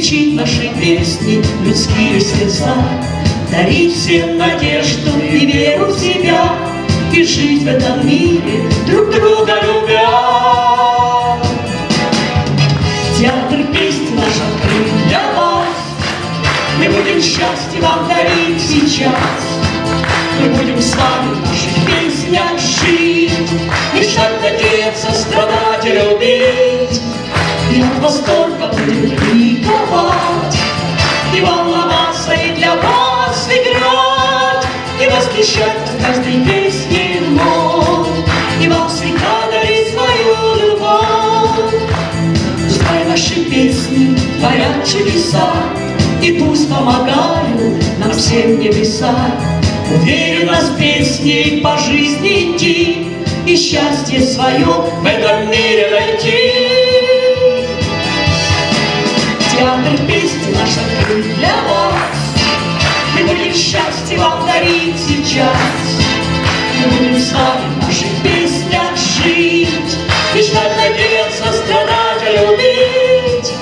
Лечить наши песни людские сердца, Дарить всем надежду и веру в себя, И жить в этом мире друг друга любя. Театр песни наш открыт для вас, Мы будем счастье вам дарить сейчас, Мы будем с вами в наших песнях жить, Мечтать, надеяться, страдать и любить, И от восторга будем ликовать, И волноваться, и для вас играть, И восхищать вас каждой песней вновь, И вам всегда дарить свою любовь. Пускай наши песни творят чудеса, И пусть помогают нам всем небеса. Уверенно с песней по жизни идти И счастье свое в этом мире найти. Открыт для вас, Мы будем счастье вам дарить сейчас. Мы будем с вами в наших песнях жить, Мечтать, надеяться, страдать, и любить.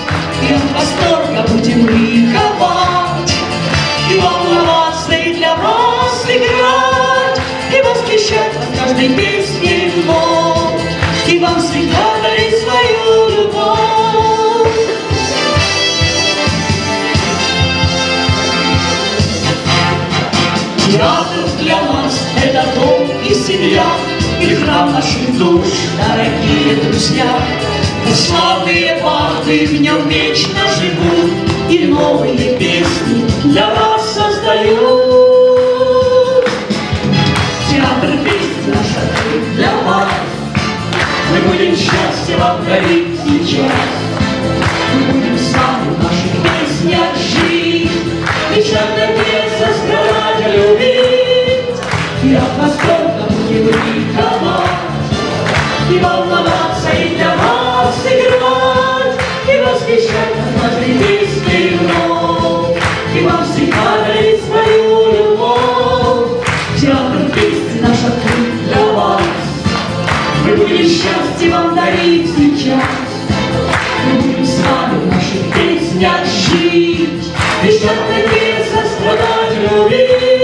И от восторга будем ликовать, И волноваться, и для вас играть, И восхищать вас каждой песней вновь, И храм наших душ, дорогие друзья. Славные барды в нем вечно живут, И новые песни для вас создают. Театр песни наш открыт для вас, Мы будем счастье вам дарить сейчас. Мы будем с вами в наших песнях жить, Мечтать, надеяться, страдать, и любить. И от восторга счастье вам дарить сейчас. Мы будем с вами в наших песнях жить, Мечтать, надеяться, страдать, любить.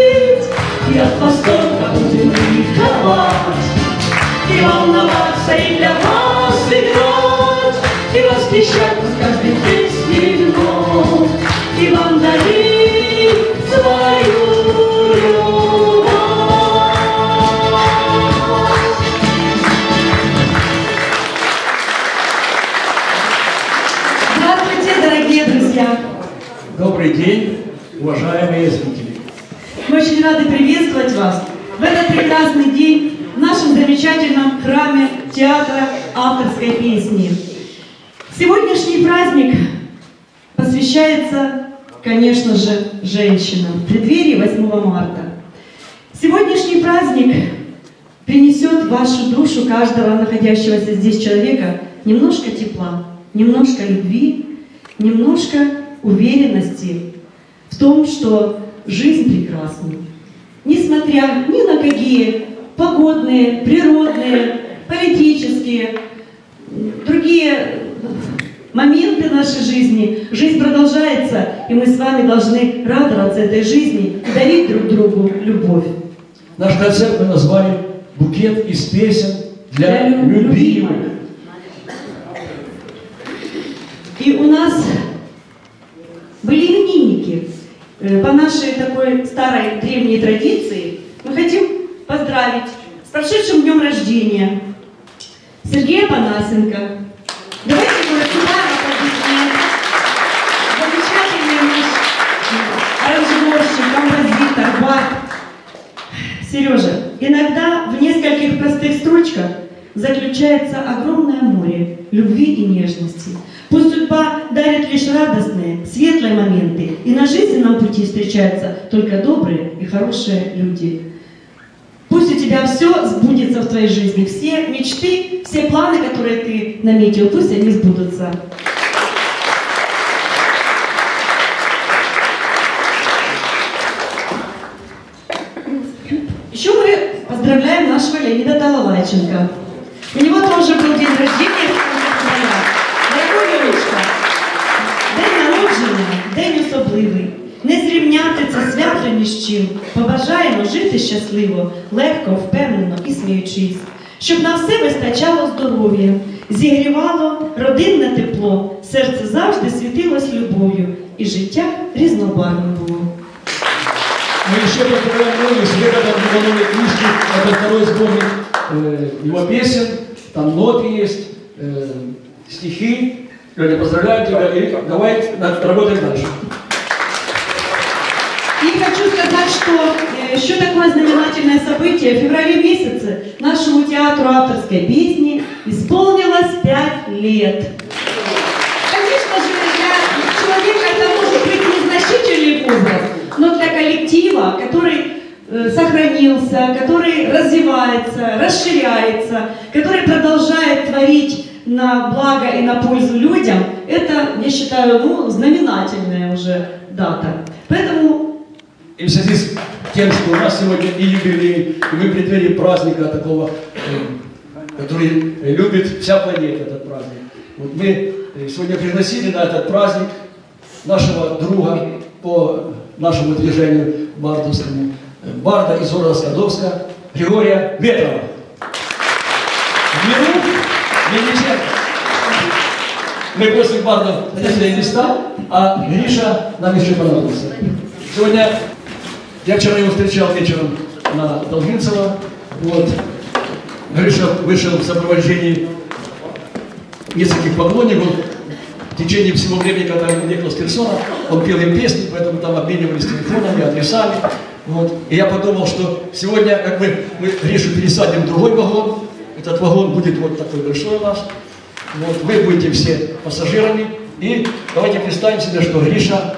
И волноваться, и для вас играть, И восхищать вас каждой песней вновь, И вам дарить свою любовь. Вашу душу каждого находящегося здесь человека немножко тепла, немножко любви, немножко уверенности в том, что жизнь прекрасна. Несмотря ни на какие погодные, природные, политические, другие моменты нашей жизни, жизнь продолжается, и мы с вами должны радоваться этой жизни и дарить друг другу любовь. Наш концерт мы назвали «Букет из песен для, Для любимых. любимых». И у нас были именинники. Э, По нашей такой старой древней традиции мы хотим поздравить с прошедшим днем рождения Сергея Панасенко. Давайте похлопаем аплодисменты. Замечательный наш аранжировщик, композитор, бат. Сережа, иногда в нескольких простых строчках заключается огромное море любви и нежности. Пусть судьба дарит лишь радостные, светлые моменты, и на жизненном пути встречаются только добрые и хорошие люди. Пусть у тебя все сбудется в твоей жизни, все мечты, все планы, которые ты наметил, пусть они сбудутся. Пальченко. У него тоже был день рождения, Дорогой Юрочка, день народження, день особливий. Не зрівняти це свято ні з чим. Побажаємо жити щасливо, легко, впевнено і сміючись, щоб на все вистачало здоров'я, зігрівало родинне тепло, серце завжди світилось любов'ю і життя різнобарним було. Мы еще поздравляем Лену с выходом в новой книжки от второй э, его песен. Там ноты есть, э, стихи. Леня, поздравляю тебя. И давай работаем дальше. И хочу сказать, что э, еще такое знаменательное событие. В феврале месяце нашему театру авторской песни исполнилось пять лет. Конечно же, для человека это может быть незначительный возраст, но для коллектива, который сохранился, который развивается, расширяется, который продолжает творить на благо и на пользу людям, это, я считаю, ну, знаменательная уже дата. Поэтому И в связи с тем, что у нас сегодня и юбилей, и мы преддверии праздника такого, э, который любит вся планета, этот праздник. Вот мы э, сегодня пригласили на этот праздник нашего друга по нашему движению бардовскому, э, барда из города Скадовска, Григория Ветрова. Миру Мельниченко. Мы после барда заняли места, а Гриша нам еще понадобился. Сегодня я вчера его встречал вечером на Долгинцево. Вот. Гриша вышел в сопровождении нескольких поклонников. В течение всего времени, когда он ехал с Херсона, он пел им песни, поэтому там обменивались телефонами, адресами. Вот. И я подумал, что сегодня, как бы мы Гришу пересадим в другой вагон, этот вагон будет вот такой большой у нас. Вот. Вы будете все пассажирами. И давайте представим себе, что Гриша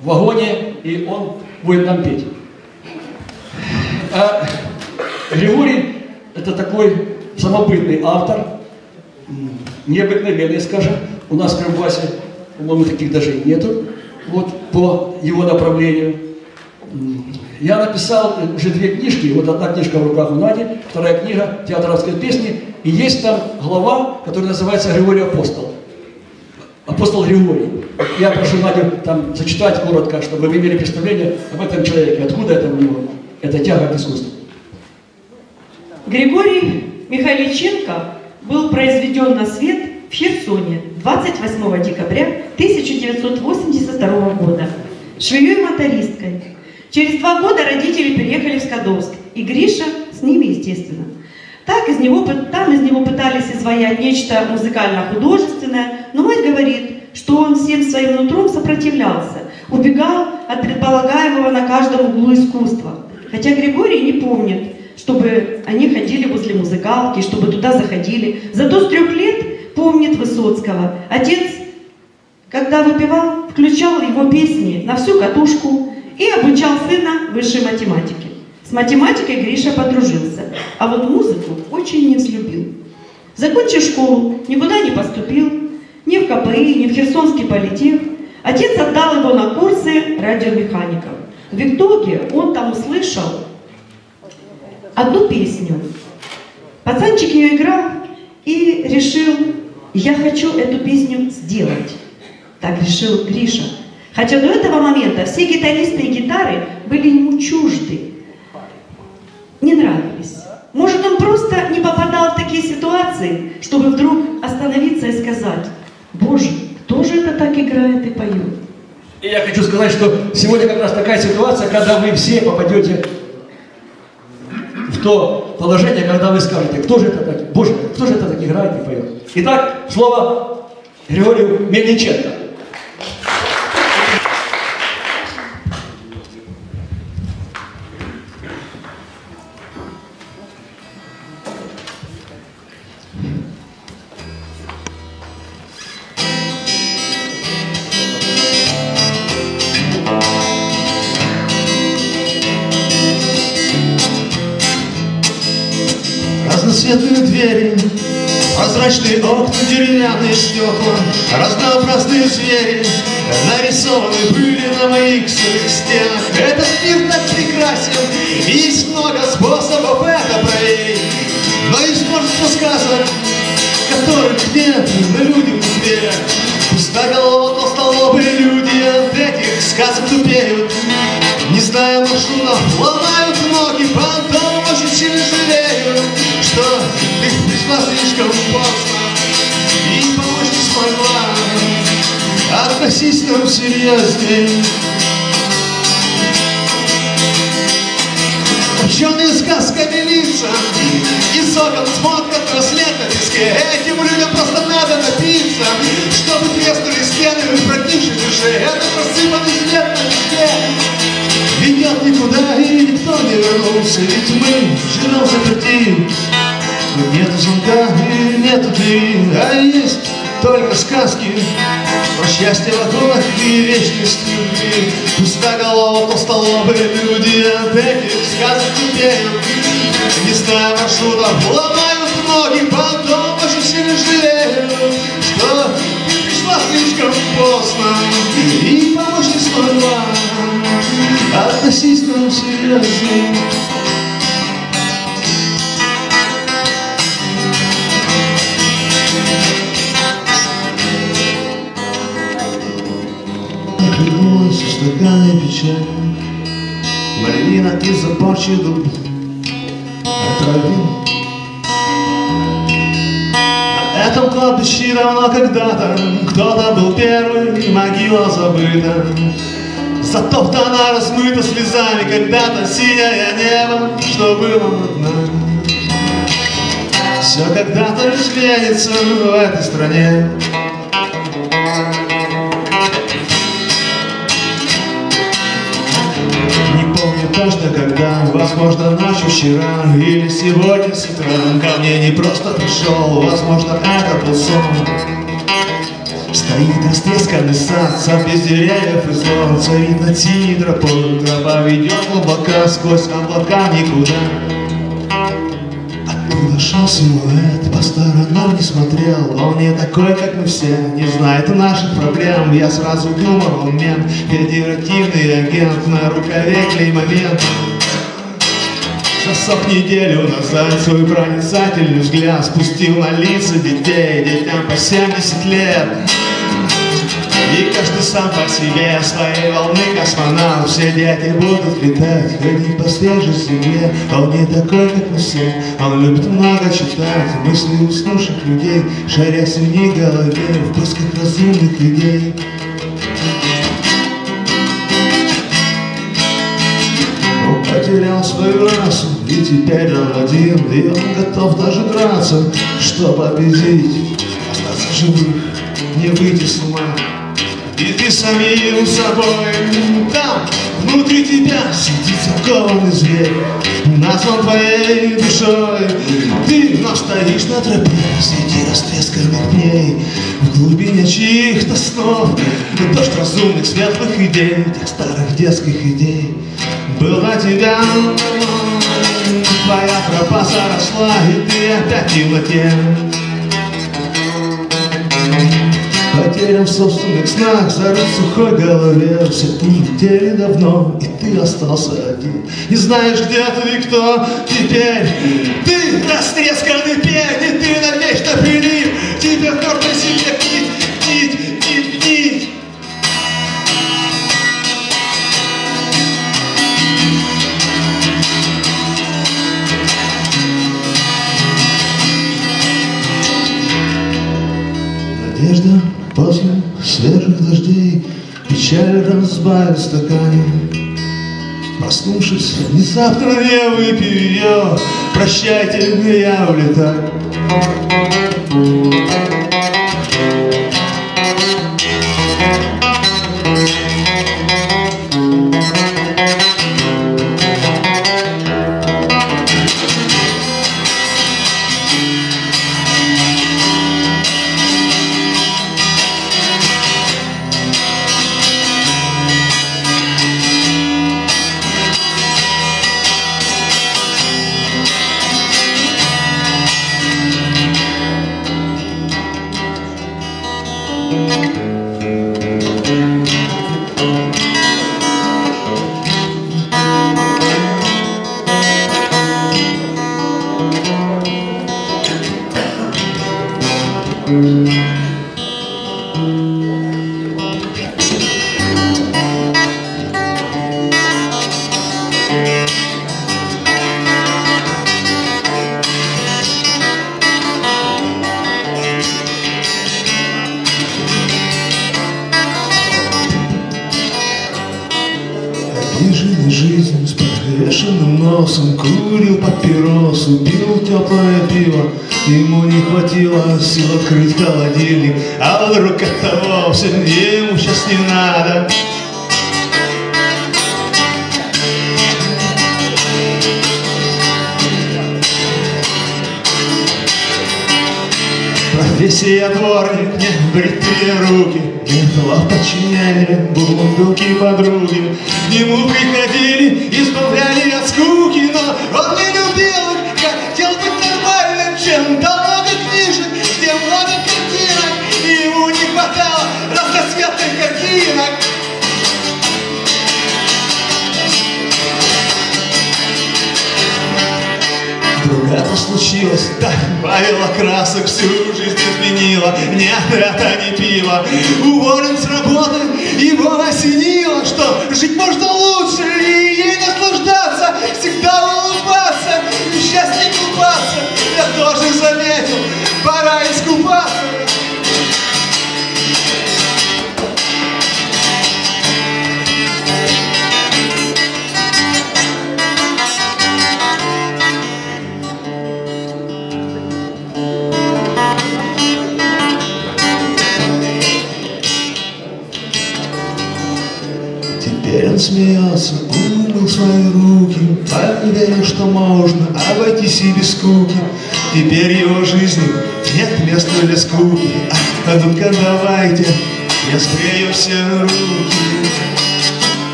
в вагоне, и он будет нам петь. А Григорий – это такой самобытный автор, необыкновенный, скажем. У нас в Кривбасе, по-моему, таких даже и нету, вот по его направлению. Я написал э, уже две книжки, вот одна книжка в руках у Нади, вторая книга «Театр песни», и есть там глава, которая называется «Григорий Апостол». Апостол Григорий. Я прошу Надю там зачитать коротко, чтобы вы имели представление об этом человеке. Откуда это у него? Это тяга к искусству. Григорий Михайличенко был произведен на свет в Херсоне 28 декабря 1982 года швеей-мотористкой. Через два года родители переехали в Скадовск, и Гриша с ними, естественно. Так из него, там из него пытались изваять нечто музыкально-художественное, но мать говорит, что он всем своим нутром сопротивлялся, убегал от предполагаемого на каждом углу искусства. Хотя Григорий не помнит, чтобы они ходили возле музыкалки, чтобы туда заходили. Зато с трех лет помнит Высоцкого. Отец, когда выпивал, включал его песни на всю катушку и обучал сына высшей математике. С математикой Гриша подружился, а вот музыку очень не взлюбил. Закончив школу, никуда не поступил, ни в КПИ, ни в Херсонский политех. Отец отдал его на курсы радиомехаников. В итоге он там услышал одну песню. Пацанчик ее играл и решил, я хочу эту песню сделать. Так решил Гриша. Хотя до этого момента все гитаристы и гитары были ему чужды, не нравились. Может, он просто не попадал в такие ситуации, чтобы вдруг остановиться и сказать, Боже, кто же это так играет и поет? И я хочу сказать, что сегодня как раз такая ситуация, когда вы все попадете в то положение, когда вы скажете, кто же это так, Боже, кто же это так играет и поет. Итак, слово Григорию Мельниченко. Нет на людях не верят. Пустоголово толстолобые люди от этих сказок тупеют, не зная маршрутов, ломают ноги, потом очень сильно жалею, что ты пришла слишком поздно и помочь не смогла. Относись к нам серьезней. Ученые сказками лица Из окон смотрят браслет на виске Этим людям просто надо напиться Чтобы треснули стены прогнивших душе Это просыпанный след на везде Ведет никуда и никто не вернулся. Ведь мы живем заперти Нету звонка и нету двери А есть только сказки Про счастье вокруг и вечность любви. Пустоголово, толстолобые люди От этих сказок Не зная маршрутов, ломают ноги Потом очень сильно жалею Что пришла слишком поздно И помочь не смогла Относись к нам серьезно. Хлебнулась в стакане печаль Мальвина из-за порчи дуб кладбище давно когда-то Кто-то был первый, и могила забыта. Затоптана, размыта слезами Когда-то синее небо, что было над нами Все когда-то изменится в этой стране возможно ночью вчера Или сегодня с утра. Ко мне не просто пришел Возможно это был сон. Стоит растресканный сад, сад без деревьев и зон Царит над синей тропой, тропа ведет глубоко Сквозь облака никуда. Оттуда шел силуэт, по сторонам не смотрел. Он не такой, как мы все, не знает наших проблем. Я сразу думал, он мент, федеративный агент На рукаве клей момент Засох неделю назад свой проницательный взгляд Спустил на лица детей, детям по 70 лет. И каждый сам по себе своей волны космонавт. Все дети будут летать, ходить по свежей земле. Он не такой, как мы все, он любит много читать Мысли уснувших людей, шаря в синей голове В поисках разумных людей. Потерял свою расу, и теперь он один И он готов даже драться, чтобы победить Остаться живых, не выйти с ума. И ты самим собой. Там, внутри тебя сидит закованный зверь Назван твоей душой. Ты вновь стоишь на тропе Среди растресканных пней В глубине чьих-то снов. Дождь разумных светлых идей Тех старых детских идей. Был на тебя Твоя тропа заросла И ты опять в темноте Потерян в собственных снах, зарыт в сухой голове. Все улетели давно, и ты остался один. Не знаешь, где ты и кто теперь. Ты растресканный пень, и ты навечно прилип Тебе в мертвой земле гнить, после свежих дождей Печаль разбавит в стакане. Проснувшись, внезапно я выпью ее Прощайте, я улетаю Música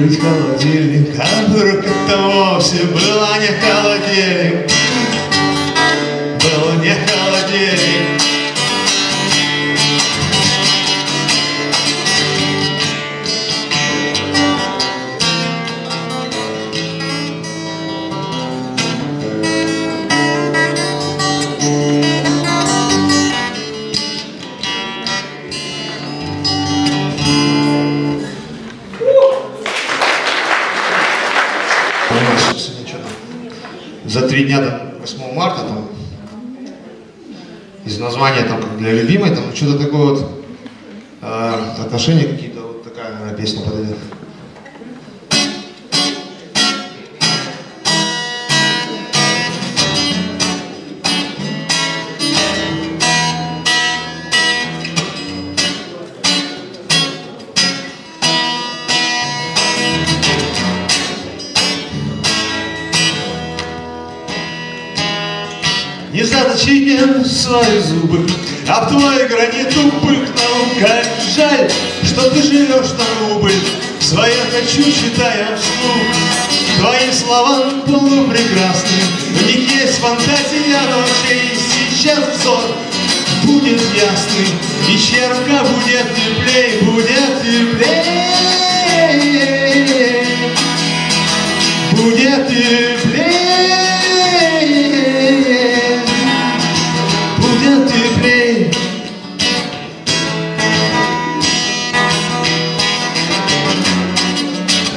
Please come. Не заточите свои зубы Об твой гранит тупых наук Как жаль, что ты живешь на рубль Своя хочу, читая вслух Твоим словам полупрекрасны В них есть фантазия ночей Сейчас взор будет ясный. И черка будет теплей, будет теплей. Будет теплей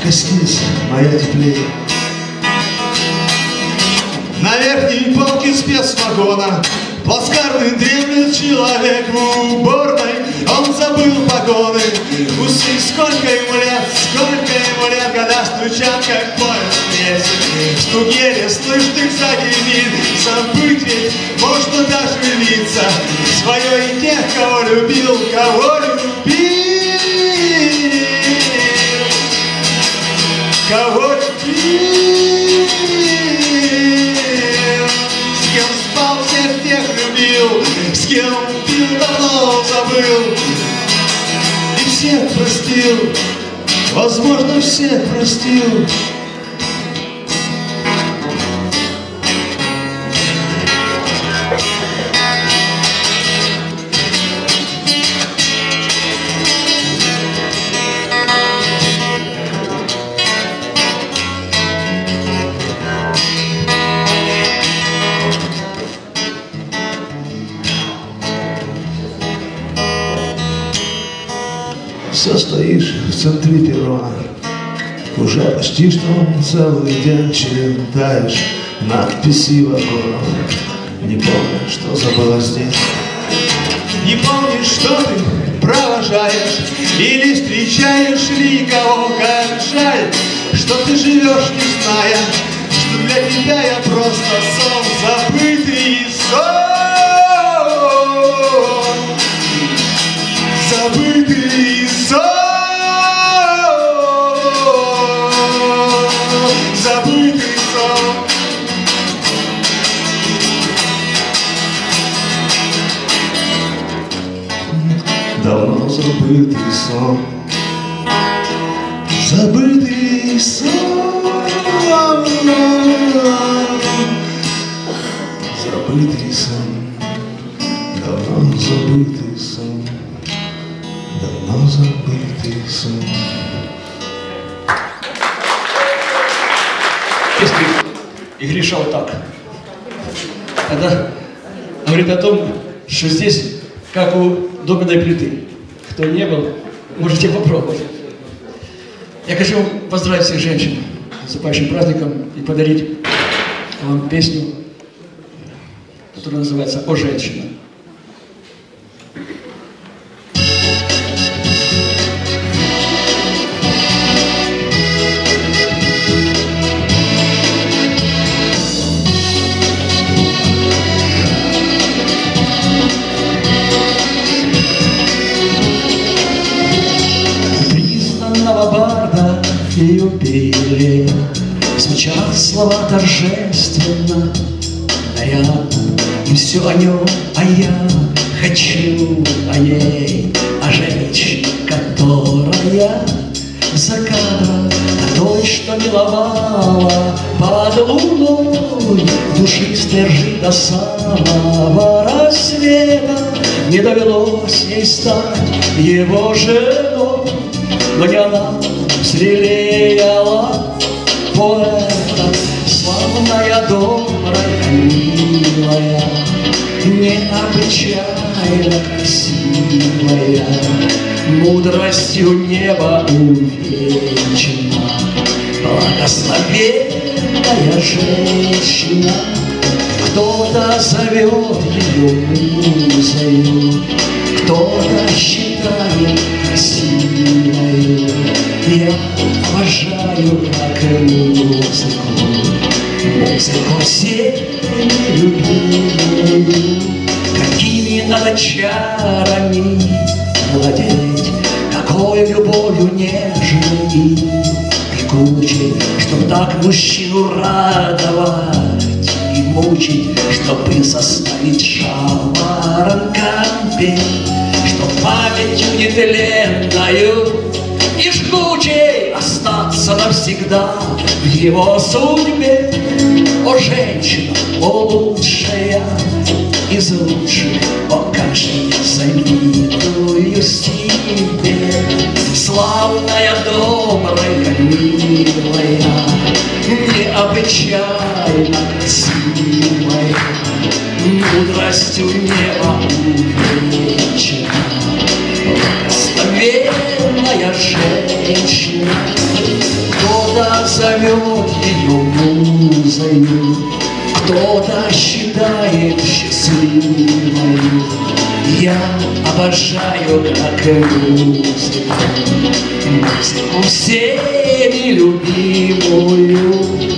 Коснись, моя теплее. На верхней полке спецвагона Плацкартный дремлет человек в уборной. Он забыл погоны Усы, сколько ему лет, сколько ему лет Года стучат, как поезд песен Стук еле слышных сзади мин Забыть ведь можно даже лица Свое и тех, кого любил, кого любил Кого любил С кем спал, всех любил. С кем пил, давно забыл. И всех простил. Возможно, всех простил что целый день читаешь Надписи вагонов Не помню, что забыла здесь Не помнишь, что ты провожаешь Или встречаешь ли кого, как жаль Что ты живешь, не зная Что для тебя я просто сон Забытый сон. Забытый забытый сон. Забытый сон. Забытый сон. Давно забытый сон. Давно забытый сон. Песня и грешал так. Это говорит о том, что здесь, как у доменной плиты. Кто не был, можете попробовать. Я хочу поздравить всех женщин с наступающим праздником и подарить вам песню, которая называется «О женщина». Пели Звучат слова торжественно, нарядно. И все о нем, а я хочу о ней. О женщине, которая за кадром О той, что миловала под луной Душистой ржи до самого рассвета. Не довелось ей стать его женой но не она взлелеяла поэта, славная, добрая, милая, необычайно красивая, мудростью неба увенчана, благословенная женщина. Кто-то зовет ее музою, кто-то считает красивой. Я обожаю как музыку, музыку всеми любимую. Какими надо чарами владеть, какой любовью нежной и текучей, чтоб так мужчину радовать и мучить, чтобы составить жаворонкам петь, чтоб памятью нетленною и жгучей остаться навсегда в его судьбе. О, женщина, о, лучшая из лучших, о, как же я завидую себе. Славная, добрая, милая, необычайно красивая, мудростью неба увенчана, благословенная женщина. Кто-то зовет ее музою, кто-то считает счастливой. Я обожаю как музыку, музыку всеми любимую.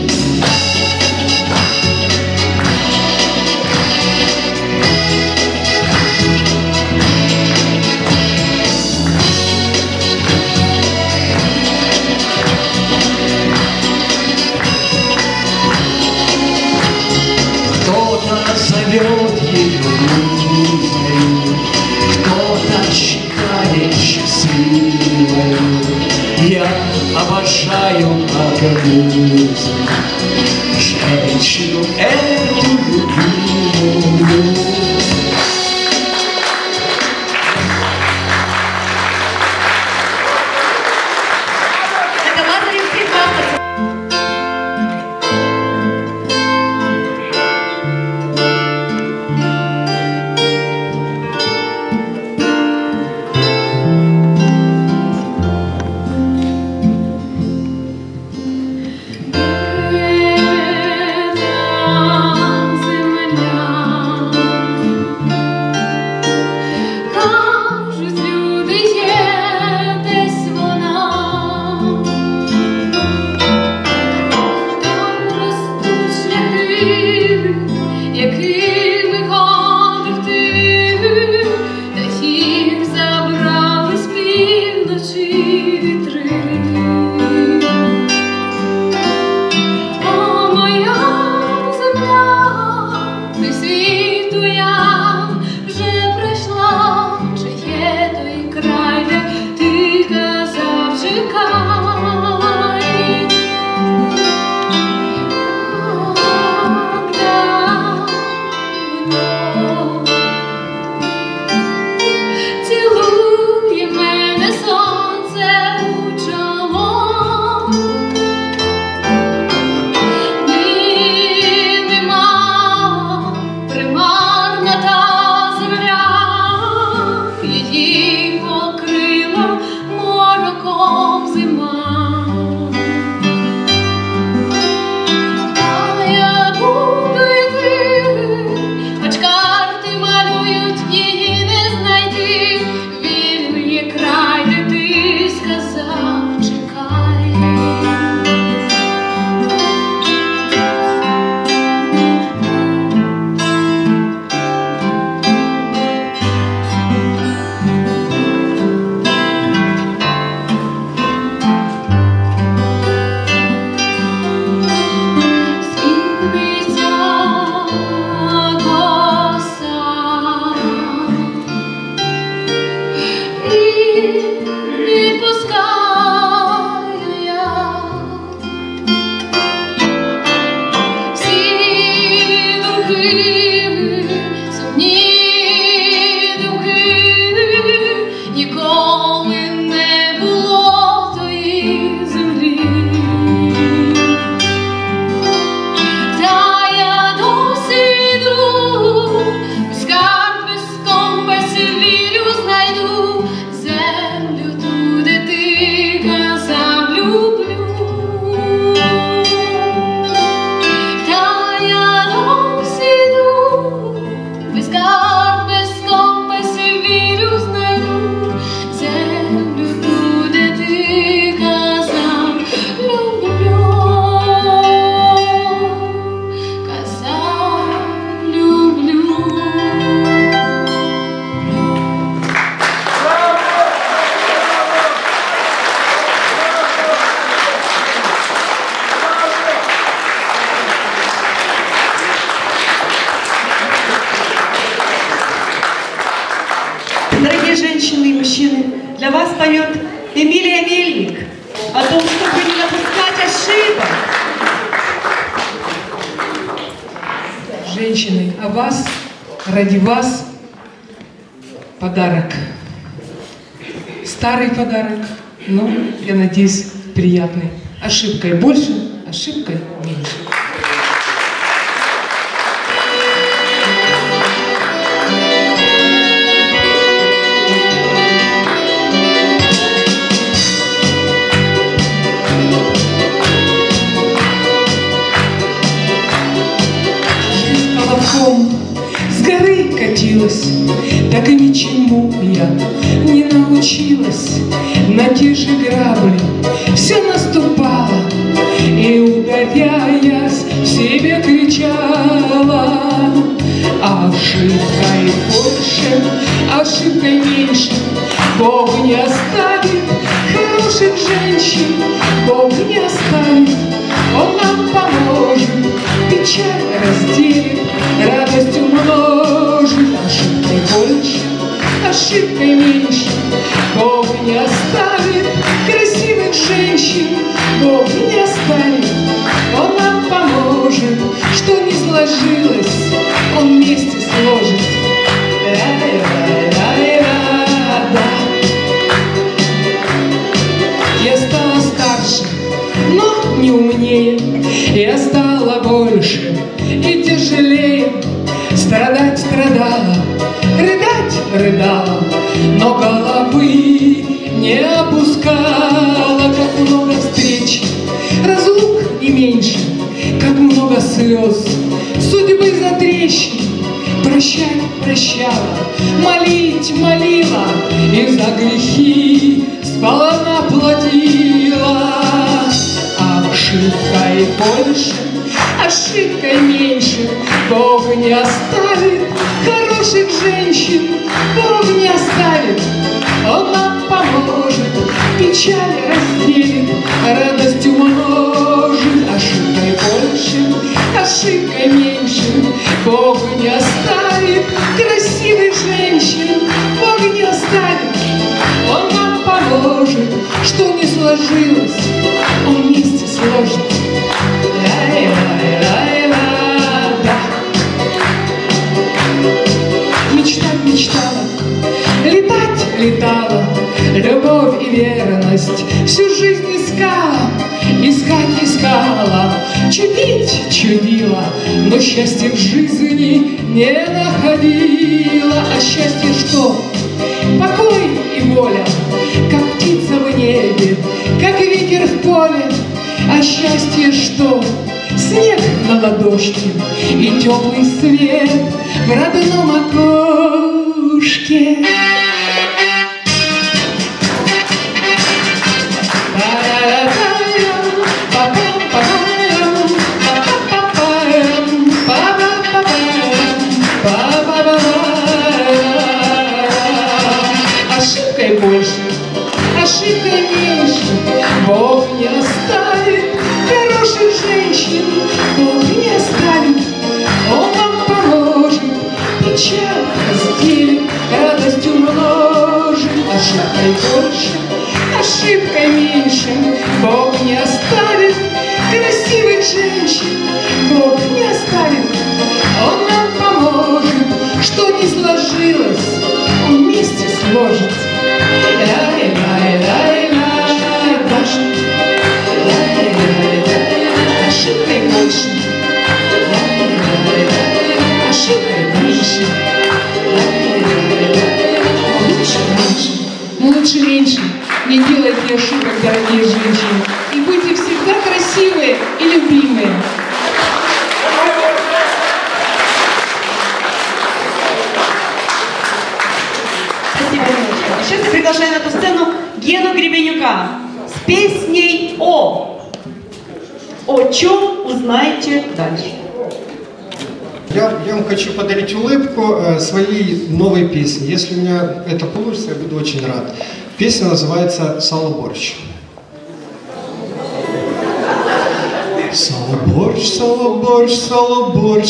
you, baby.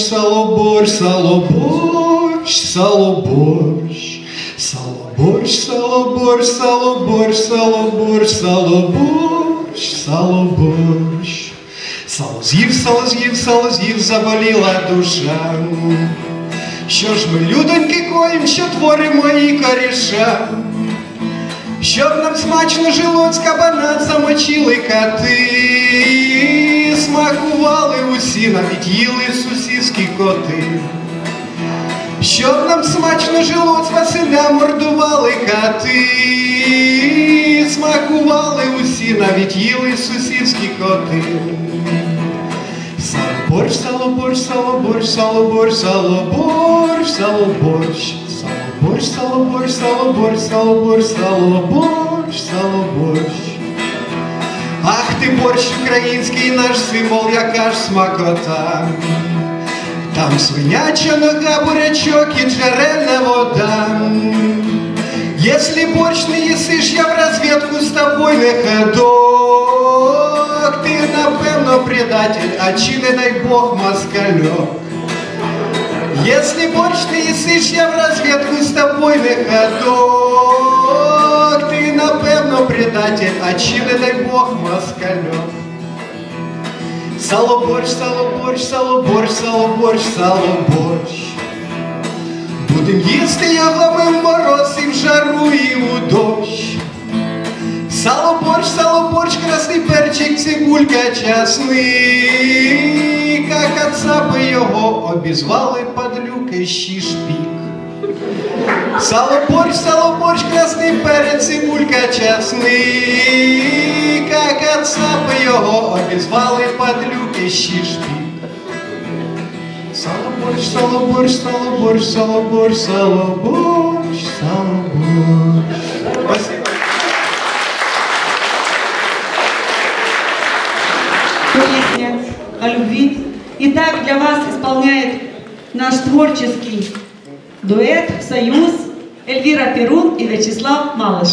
Салоборщ, салоборщ, салоборщ, салоборщ, салоборщ. борщ, сало, борщ, сало, борщ, сало, з'їв, сало з'їв, сало з'їв, заболіла душа. Що ж ми, людоньки, коїм, що творимо і коріша? Щоб нам смачно жило з кабана замочили кати, смакували усі, навіть їли сусідські коти. Щоб нам смачно жило з Василя мордували кати, смакували усі, навіть їли сусідські коти. Сало борщ, сало борщ, сало борщ, сало борщ, сало борщ, сало борщ, сало борщ, сало борщ, сало борщ, сало борщ, сало борщ, сало борщ. Ах ти борщ український наш символ, яка ж смакота. Там свиняча нога, бурячок і джерельна вода. Если борщ не їсиш, я в розвідку з тобою не ходок. Ти, напевно, предатель, а чи не дай Бог москальок. Если борщ не їсиш, я в розвідку з тобою не ходок. Ти, напевно, предатель, а чи не дай Бог москальок. Сало борщ, сало борщ, сало борщ, сало борщ, сало борщ. Будем їсти його ми в мороз і в жару і у дощ. Сало борщ, сало борщ, красний перчик, цибулька, часник. А кацапи його обізвали падлюки щішпік. Сало борщ, сало борщ, красний перець, цибулька, часник. А кацапи його обізвали падлюки щішпік. Сало борщ, сало борщ, сало борщ, сало борщ, сало борщ, сало борщ. Песня о любви. Итак, для вас исполняет наш творческий дуэт «Союз» Эльвира Перун и Вячеслав Малыш.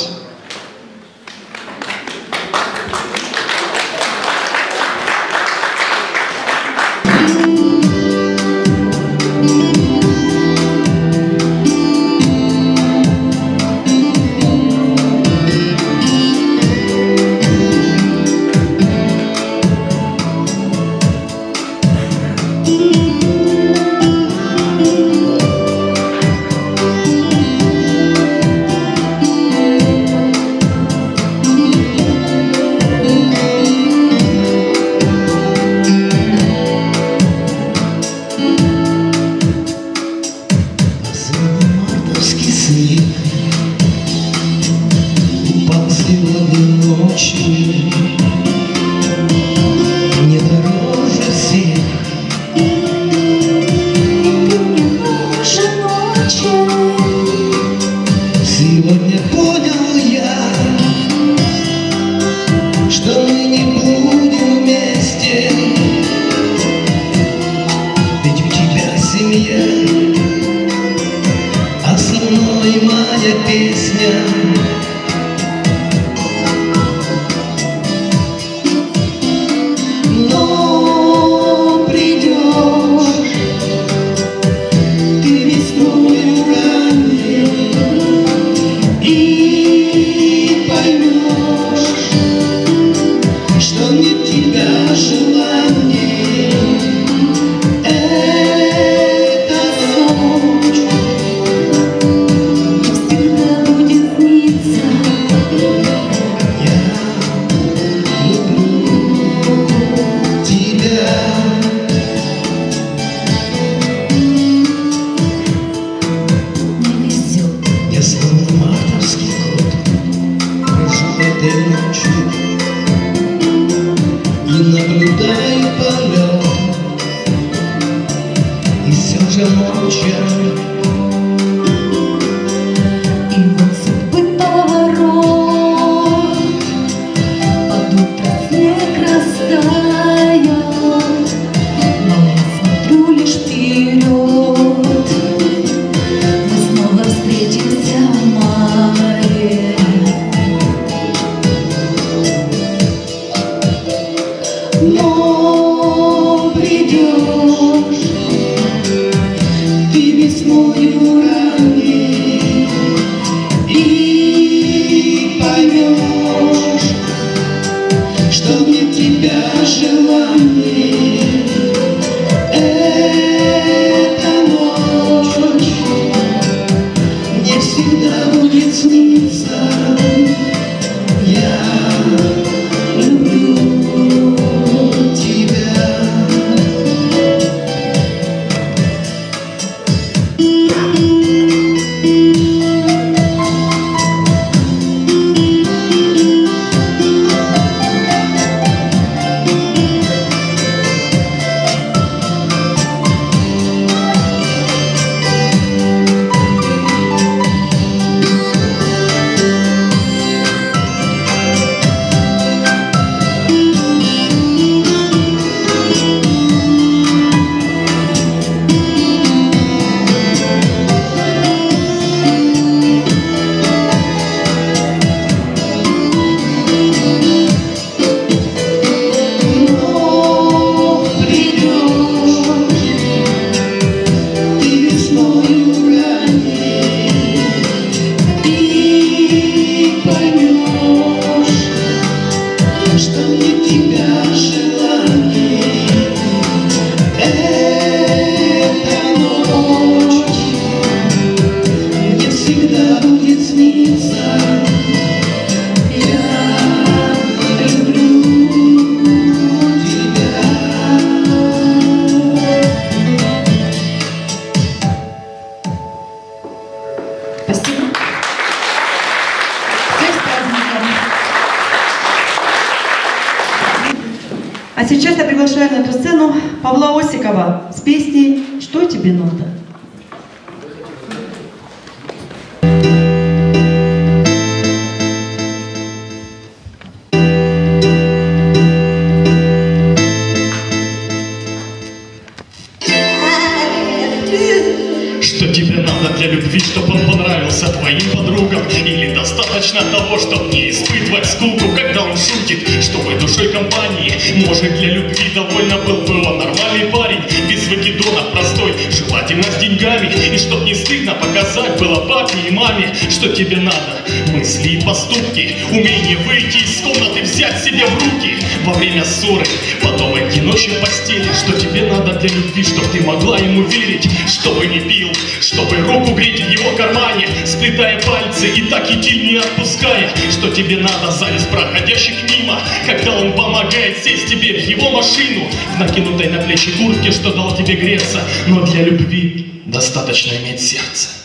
Стыдно показать было папе и маме, что тебе надо. Мысли и поступки, умение выйти из комнаты, взять себя в руки. Во время ссоры, потом в постели, что тебе надо для любви, чтоб ты могла ему верить, чтобы не пил, чтобы руку греть в его кармане, сплетая пальцы и так идти не отпуская, что тебе надо зависть проходящих мимо, когда он помогает сесть тебе в его машину, в накинутой на плечи куртке, что дал тебе греться, но для любви достаточно иметь сердце.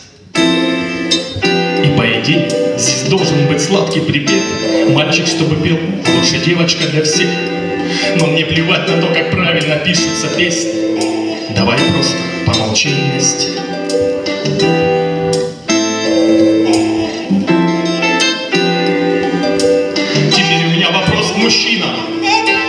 И по идее, здесь должен быть сладкий припев. Мальчик, чтобы пел, лучше девочка для всех. Но мне плевать на то, как правильно пишутся песни. Давай просто помолчим вместе. Теперь у меня вопрос к мужчинам.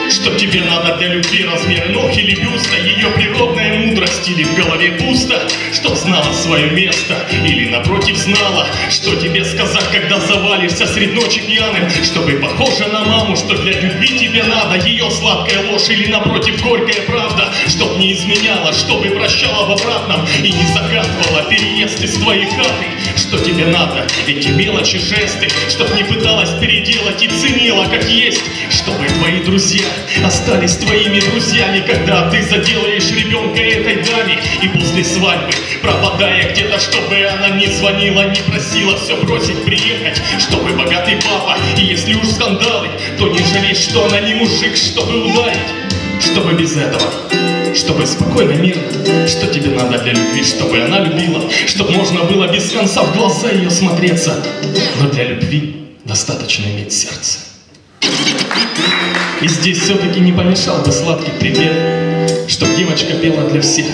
Что тебе надо для любви размеры ног или бюста. Ее природная мудрость или в голове пусто Чтоб знала свое место. Или напротив знала Что тебе сказать, когда завалишься средь ночи пьяным. Чтобы похоже на маму, что для любви тебе надо. Ее сладкая ложь или напротив горькая правда. Чтоб не изменяла, чтобы прощала в обратном. И не закатывала переезд из твоей хаты. Что тебе надо, эти мелочи, жесты. Чтоб не пыталась переделать и ценила как есть. Чтобы твои друзья остались твоими друзьями, когда ты заделаешь ребенка этой даме. И после свадьбы, пропадая где-то, чтобы она не звонила, не просила все бросить, приехать, чтобы богатый папа, и если уж скандалы, то не жалеть, что она не мужик, чтобы ударить, чтобы без этого. Чтобы спокойно, мирно, что тебе надо для любви, чтобы она любила, чтобы можно было без конца в глаза ее смотреться. Но для любви достаточно иметь сердце. И здесь все-таки не помешал бы сладкий привет, чтоб девочка пела для всех.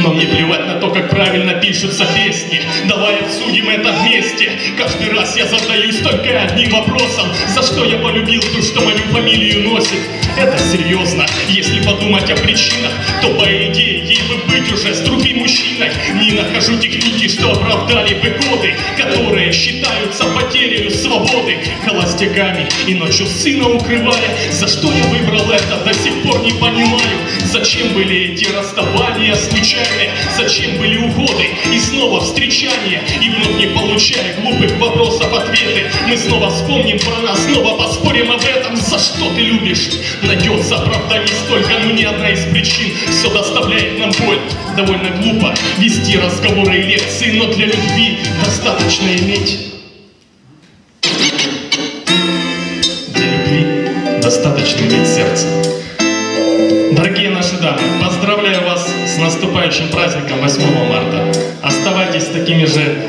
Но мне плевать на то, как правильно пишутся песни. Давай обсудим это вместе. Каждый раз я задаюсь только одним вопросом. За что я полюбил ту, что мою фамилию носит? Это серьезно. Если подумать о причинах, то по идее ей бы быть уже с другим мужчиной. Не нахожу техники, что оправдали бы годы, которые считаются потерей свободы. Холостяками и ночью сына укрывая. За что я выбрал это, до сих пор не понимаю. Зачем были эти расставания случайные, зачем были уходы и снова встречания, и вновь не получая глупых вопросов ответы, мы снова вспомним про нас, снова поспорим об этом, за что ты любишь, найдется оправданий столько, но ни одна из причин все доставляет нам боль, довольно глупо вести разговоры и лекции, но для любви достаточно иметь для любви достаточно иметь сердце. Дорогие наши дамы, поздравляю вас с наступающим праздником 8 марта. Оставайтесь такими же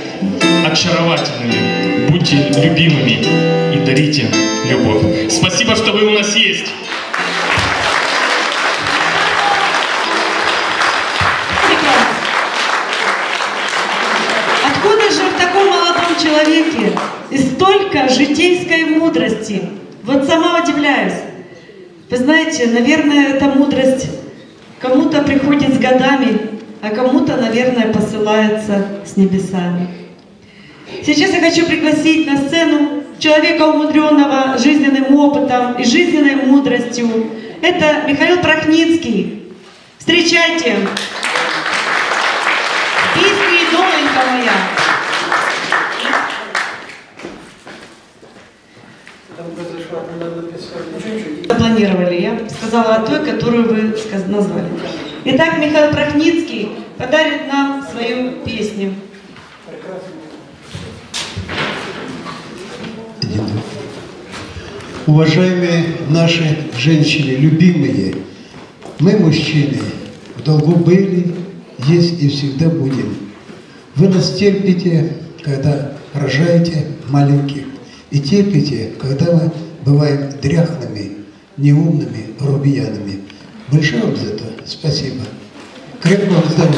очаровательными, будьте любимыми и дарите любовь. Спасибо, что вы у нас есть. Мудрости? Вот сама удивляюсь. Вы знаете, наверное, эта мудрость кому-то приходит с годами, а кому-то, наверное, посылается с небесами. Сейчас я хочу пригласить на сцену человека, умудренного жизненным опытом и жизненной мудростью. Это Михаил Прохницкий. Встречайте! Песни «Доленька моя». Запланировали, я сказала о той, которую вы назвали. Итак, Михаил Прохницкий подарит нам свою песню. Уважаемые наши женщины, любимые, мы, мужчины, в долгу были, есть и всегда будем. Вы нас терпите, когда рожаете маленьких, и терпите, когда мы бываем дряхлыми, неумными, грубиянами. Большое вам за это спасибо. Крепкого здоровья.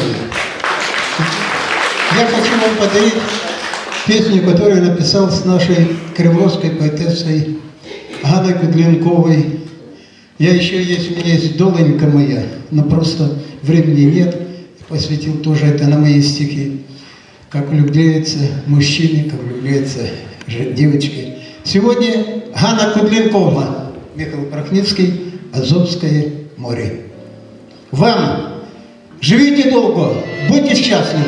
Я хочу вам подарить песню, которую написал с нашей кремловской поэтессой Ганной Кудлинковой. Я еще есть, у меня есть доленька моя, но просто времени нет. Посвятил тоже это на мои стихи. Как влюбляются мужчины, как влюбляются девочки. Сегодня Ганна Кудлинкова, Михаил Прохницкий, Азовское море. Вам живите долго, будьте счастливы.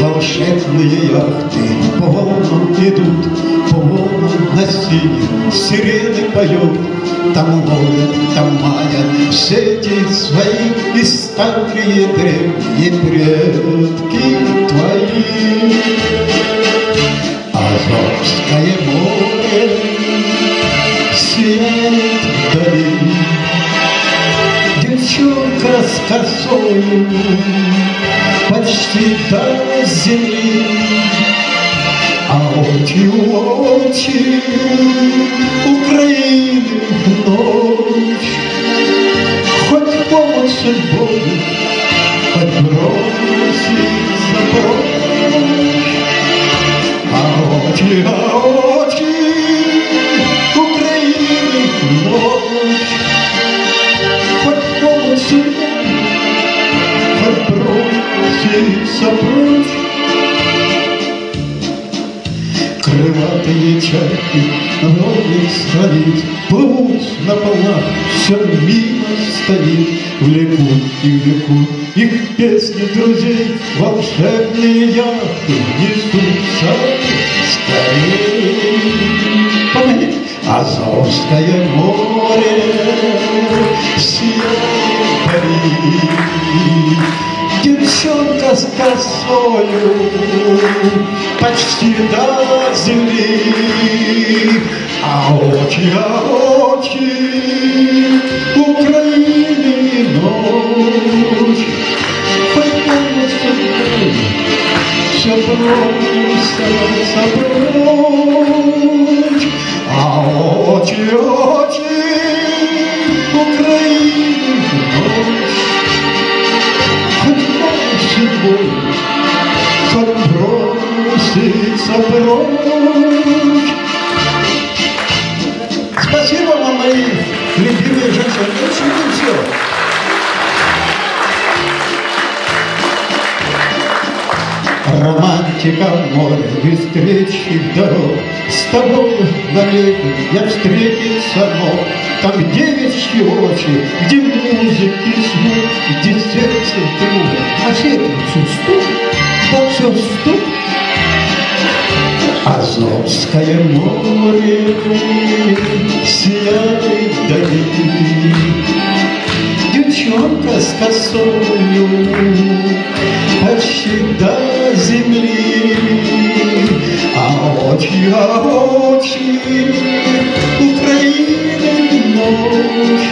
Волшебные яхты по волнам идут, по волнам на синих сирены поют. Там ловят, там маят все эти свои истории древние предки твои. Азовское море сияет вдали, Девчонка с косою почти до земли, А очи, очи Украины ночь, Хоть помощь судьбой, хоть броситься прочь, броситься прочь. Крылатые чайки новых страниц Плывут на полах, все мимо стоит Влекут и влекут их песни друзей Волшебные яхты несутся скорей Помните? Азовское море сияет вдали Девчонка с косою почти до земли, А очи, а очи бросится прочь, А очи, очи Украины ночь, Хоть судьбой, хоть броситься прочь. Спасибо вам, мои любимые женщины. Очень все. Романтика море быстрейших дорог. С тобой навеки я встретиться мог, Там, где вечьи очи, где музыки звук, Где сердце трубы, а сердце стук, да все стук. Азовское море сияет вдали, Девчонка с косою почти до земли, А очи, а очи Украины ночь,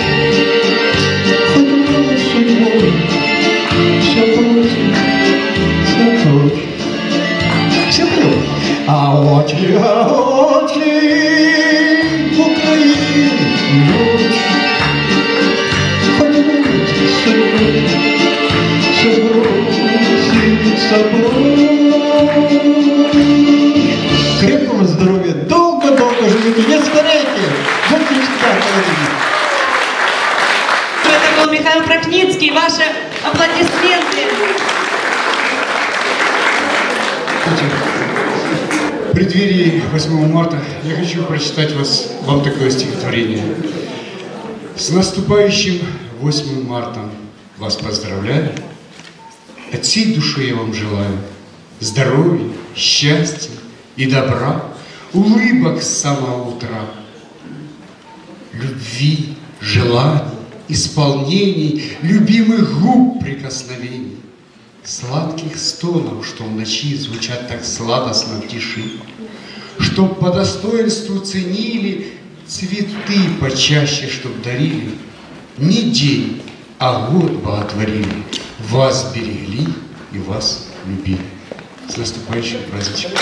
Хоть было судьбой, все прочь, все прочь, все прочь. А очи, а очи прочь. Крепкого здоровья, долго-долго живите, не старейте, будьте всегда молодыми. Это был Михаил Прокницкий. Ваши аплодисменты. В преддверии 8 марта я хочу прочитать вас, вам такое стихотворение. С наступающим 8 марта вас поздравляю. От всей души я вам желаю здоровья, счастья и добра, улыбок с самого утра, любви, желаний, исполнений, любимых губ прикосновений, сладких стонов, что в ночи звучат так сладостно в тиши, чтоб по достоинству ценили цветы почаще, чтоб дарили, не день, а год боготворили, вас берегли и вас любили. С наступающим праздничком!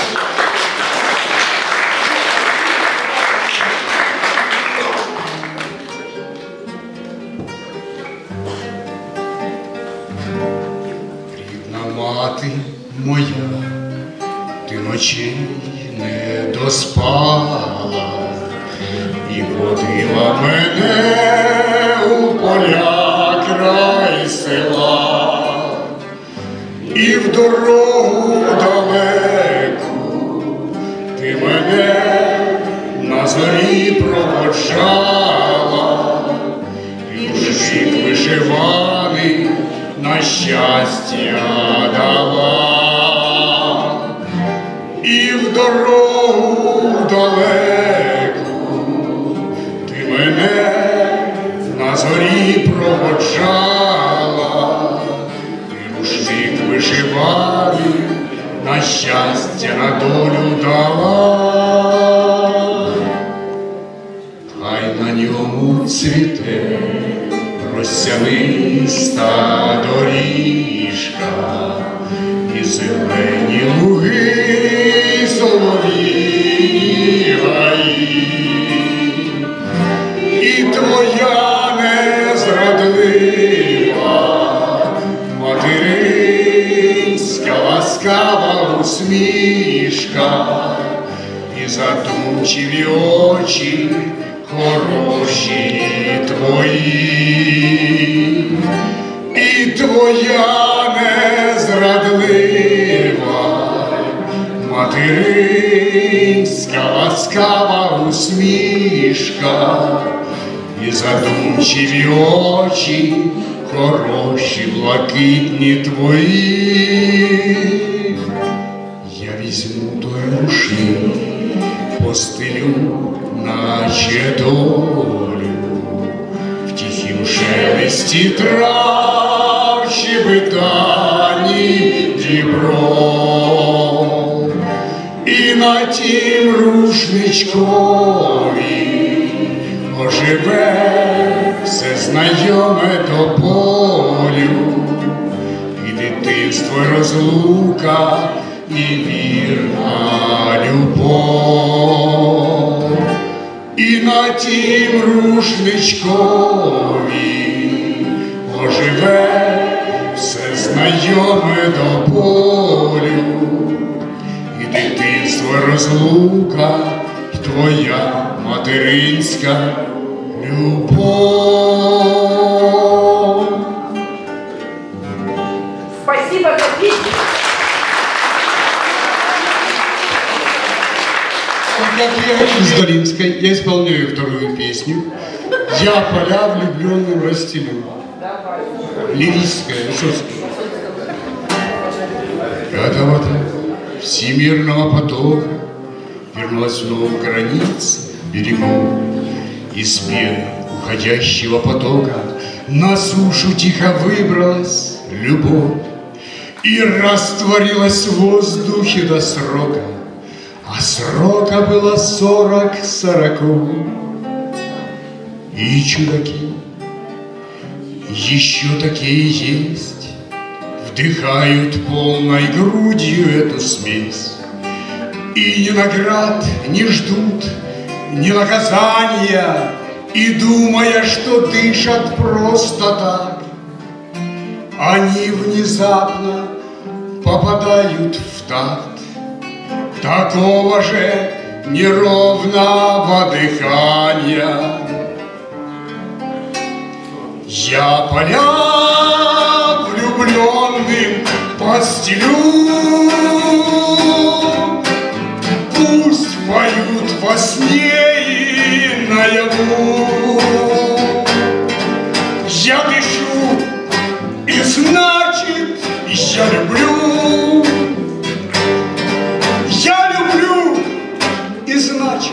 Хороші блакитні твої. Я візьму той рушник, постелю, наче долю, в тихім шелесті трав щебетані дібро, і на тім рушничкові оживе знайоме до болю, і дитинство розлука, і вірна любов, і на тім рушничкові оживе все знайоме до болю, і дитинство розлука, твоя материнська Спасибо за. Как я из Долинской, я исполняю вторую песню. Я поля влюбленным расстелю. Лирическая, жесткая. Когда вода всемирного потока Вернулась вновь границ берегов из пены уходящего потока. На сушу тихо выбралась любовь И растворилась в воздухе до срока. А срока было сорок сороков И чудаки еще такие есть. Вдыхают полной грудью эту смесь. И ни наград не ждут, ни наказания И думая, что дышат просто так Они внезапно попадают в такт Такого же неровного дыхания. Я поля влюбленным постелю, во сне и наяву. Я дышу, и значит, я люблю. Я люблю, и значит,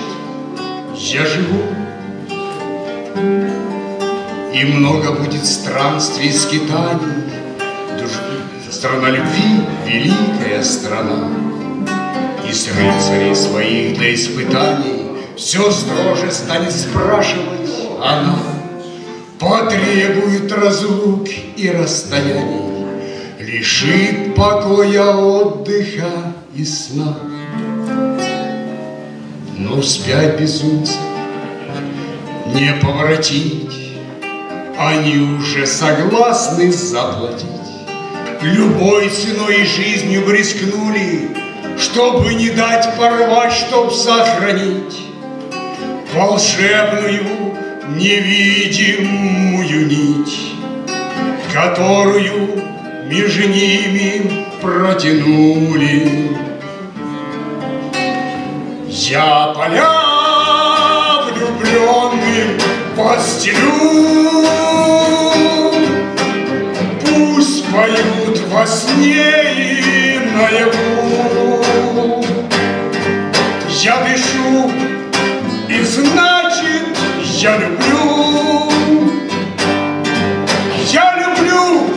я живу. И много будет странствий и скитаний. Страна любви — великая страна. С рыцарей своих для испытаний Все строже станет спрашивать она. Потребует разлук и расстояний, Лишит покоя, отдыха и сна. Но вспять безумцев не поворотить, они уже согласны заплатить. Любой ценой и жизнью рискнули, Чтобы не дать порвать, чтоб сохранить Волшебную невидимую нить, Которую между ними протянули. Я поля влюбленным постелю, поют во сне и наяву. Я дышу, и значит, я люблю. Я люблю,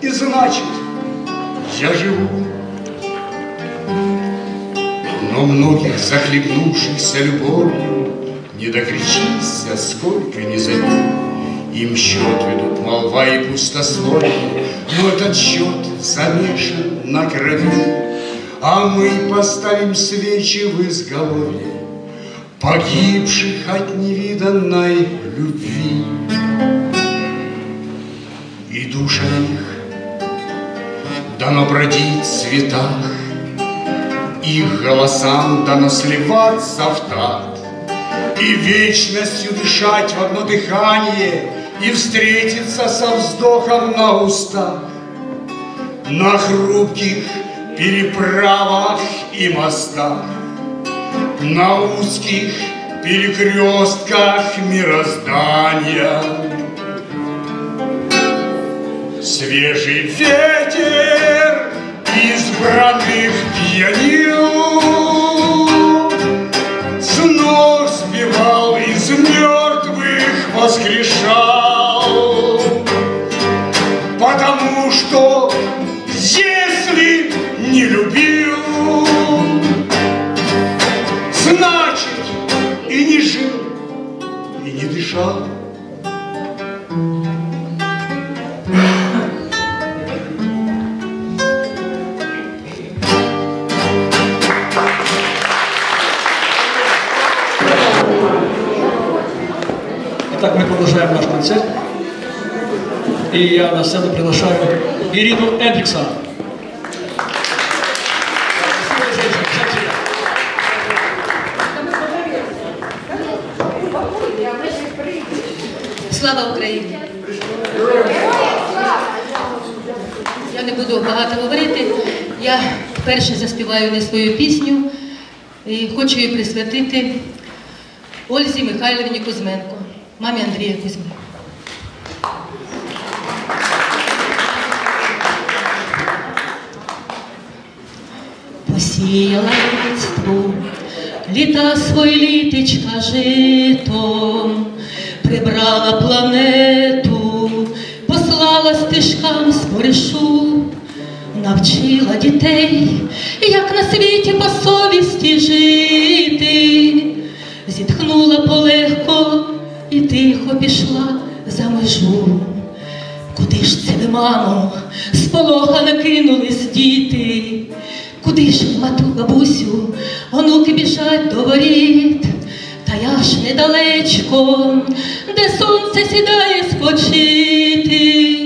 и значит, я живу. Но многих захлебнувшихся любовью Не докричишься, сколько не зови. Им счет ведут молва и пустословие, Но этот счет замешан на крови. А мы поставим свечи в изголовье Погибших от невиданной любви. И душа их дано бродить в цветах, их голосам дано сливаться в такт И вечностью дышать в одно дыхание И встретиться со вздохом на устах На хрупких переправах и мостах На узких перекрестках мироздания. Свежий ветер избранных пьянил воскрешал. Потому что если не любил Значит и не жил, и не дышал Итак, мы продолжаем наш концерт. И я на сцену приглашаю Ирину Эндриксон. Слава Україні! Я не буду багато говорити. Я вперше заспіваю не свою пісню. І хочу її присвятити Ользі Михайлівні Кузьменко, мамі Андрія Кузьменко. Посіяла людству літа свої літечка житом, прибрала планету, послала стежкам споришу, навчила дітей, як на світі по совісті жити, зітхнула полегко і тихо пішла за межу. Куди ж це ви, мамо, сполохано кинулись діти? Куди ж, мату, бабусю, онуки біжать до воріт? Та я ж недалечко, де сонце сідає спочити.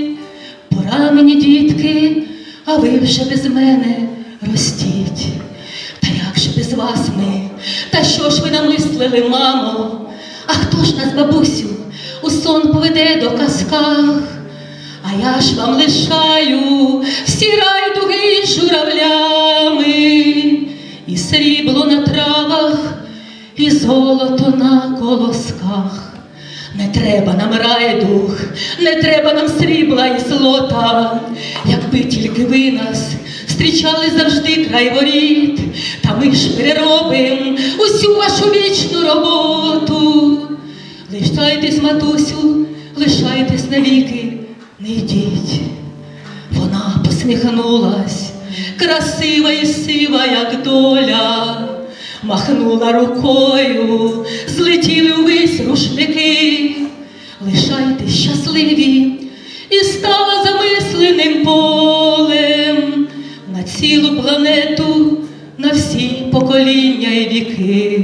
Пора мені, дітки, а ви вже без мене ростіть. Та як же без вас ми? Та що ж ви намислили, мамо? А хто ж нас, бабусю, у сон поведе до казках? А я ж вам лишаю всі райдуги журавлями, і срібло на травах, і золото на колосках. Не треба нам райдух, не треба нам срібла і злота, якби тільки ви нас зустрічали завжди край воріт, та ми ж переробим усю вашу вічну роботу. Лишайтесь, матусю, лишайтесь навіки, не йдіть. Вона посміхнулась, красива і сива, як доля, махнула рукою, злетіли увесь рушники, лишайтесь щасливі. І стала замисленим полем на цілу планету, на всі покоління і віки.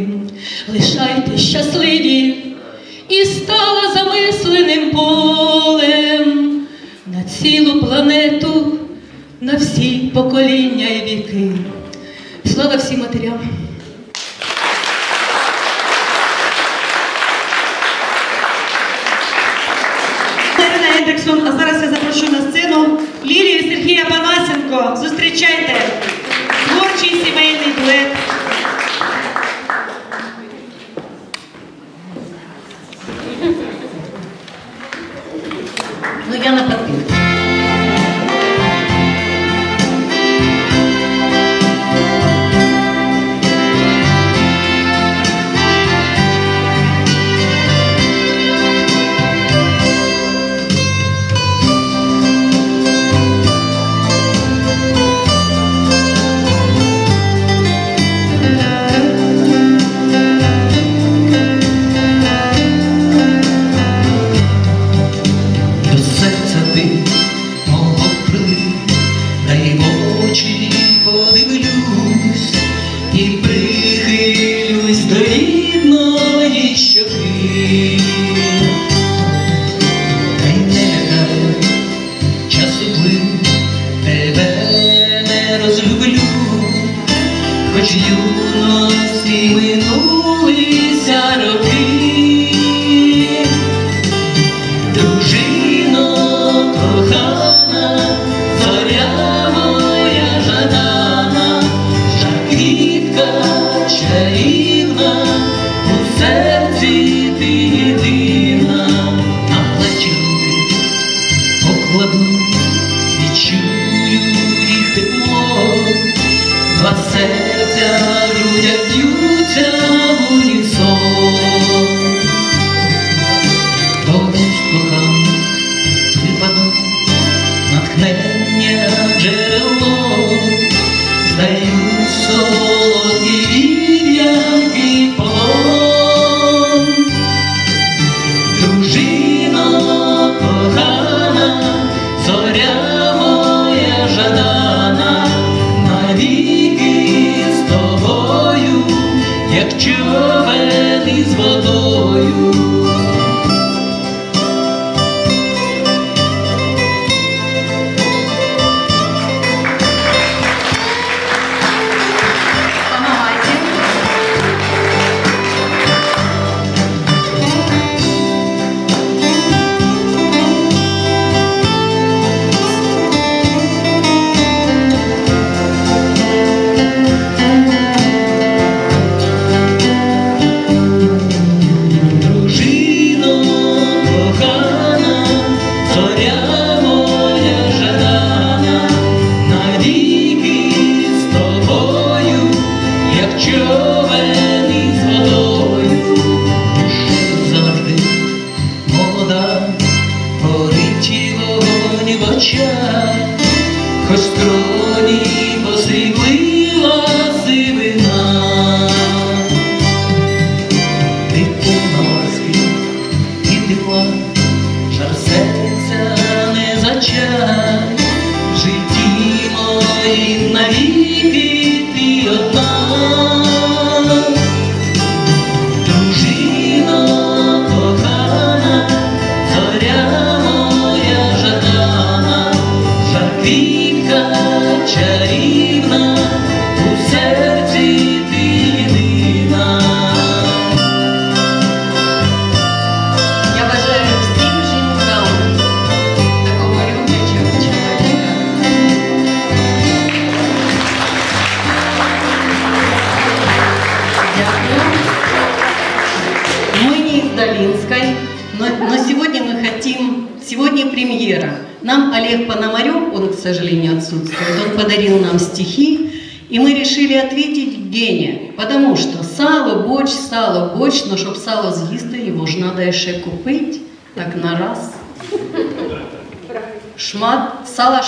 Лишайтесь щасливі і стала замисленим полем на цілу планету, на всі покоління і віки. Слава всім матерям! А зараз я запрошу на сцену Лілію Сергія Панасенко. Зустрічайте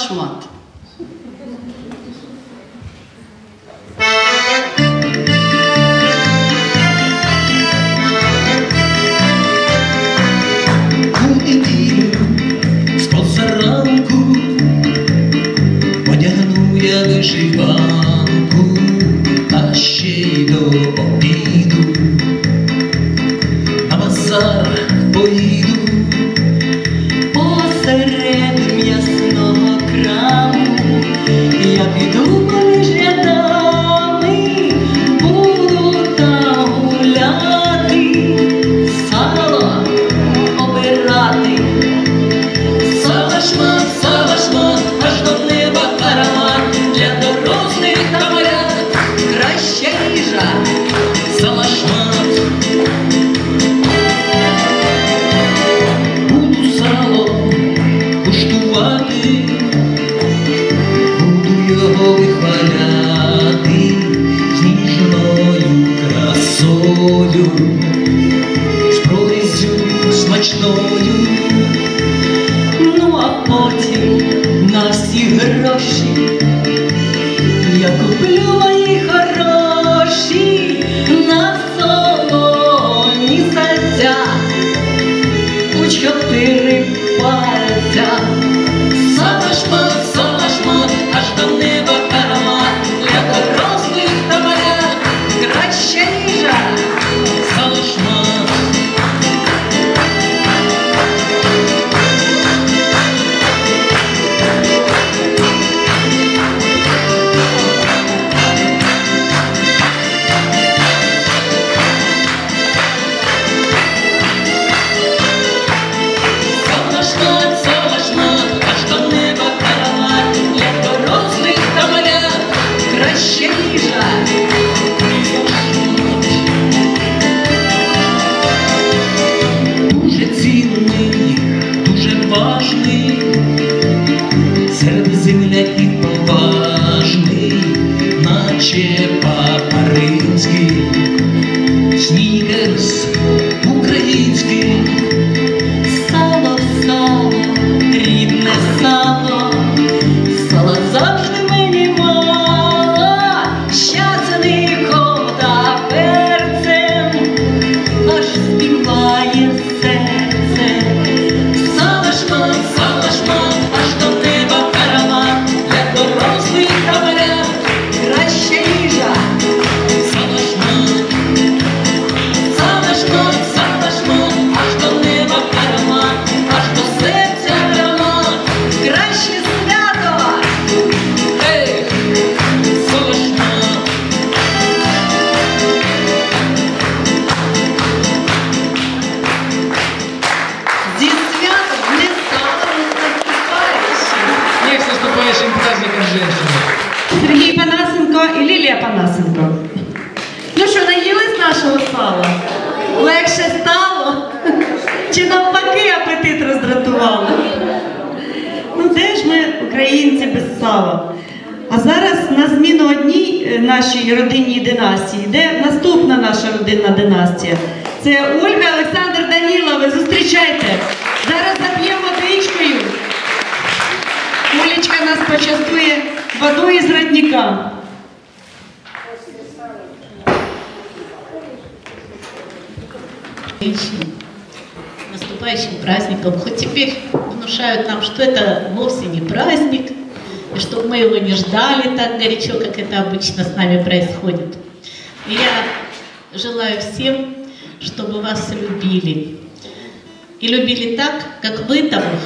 сало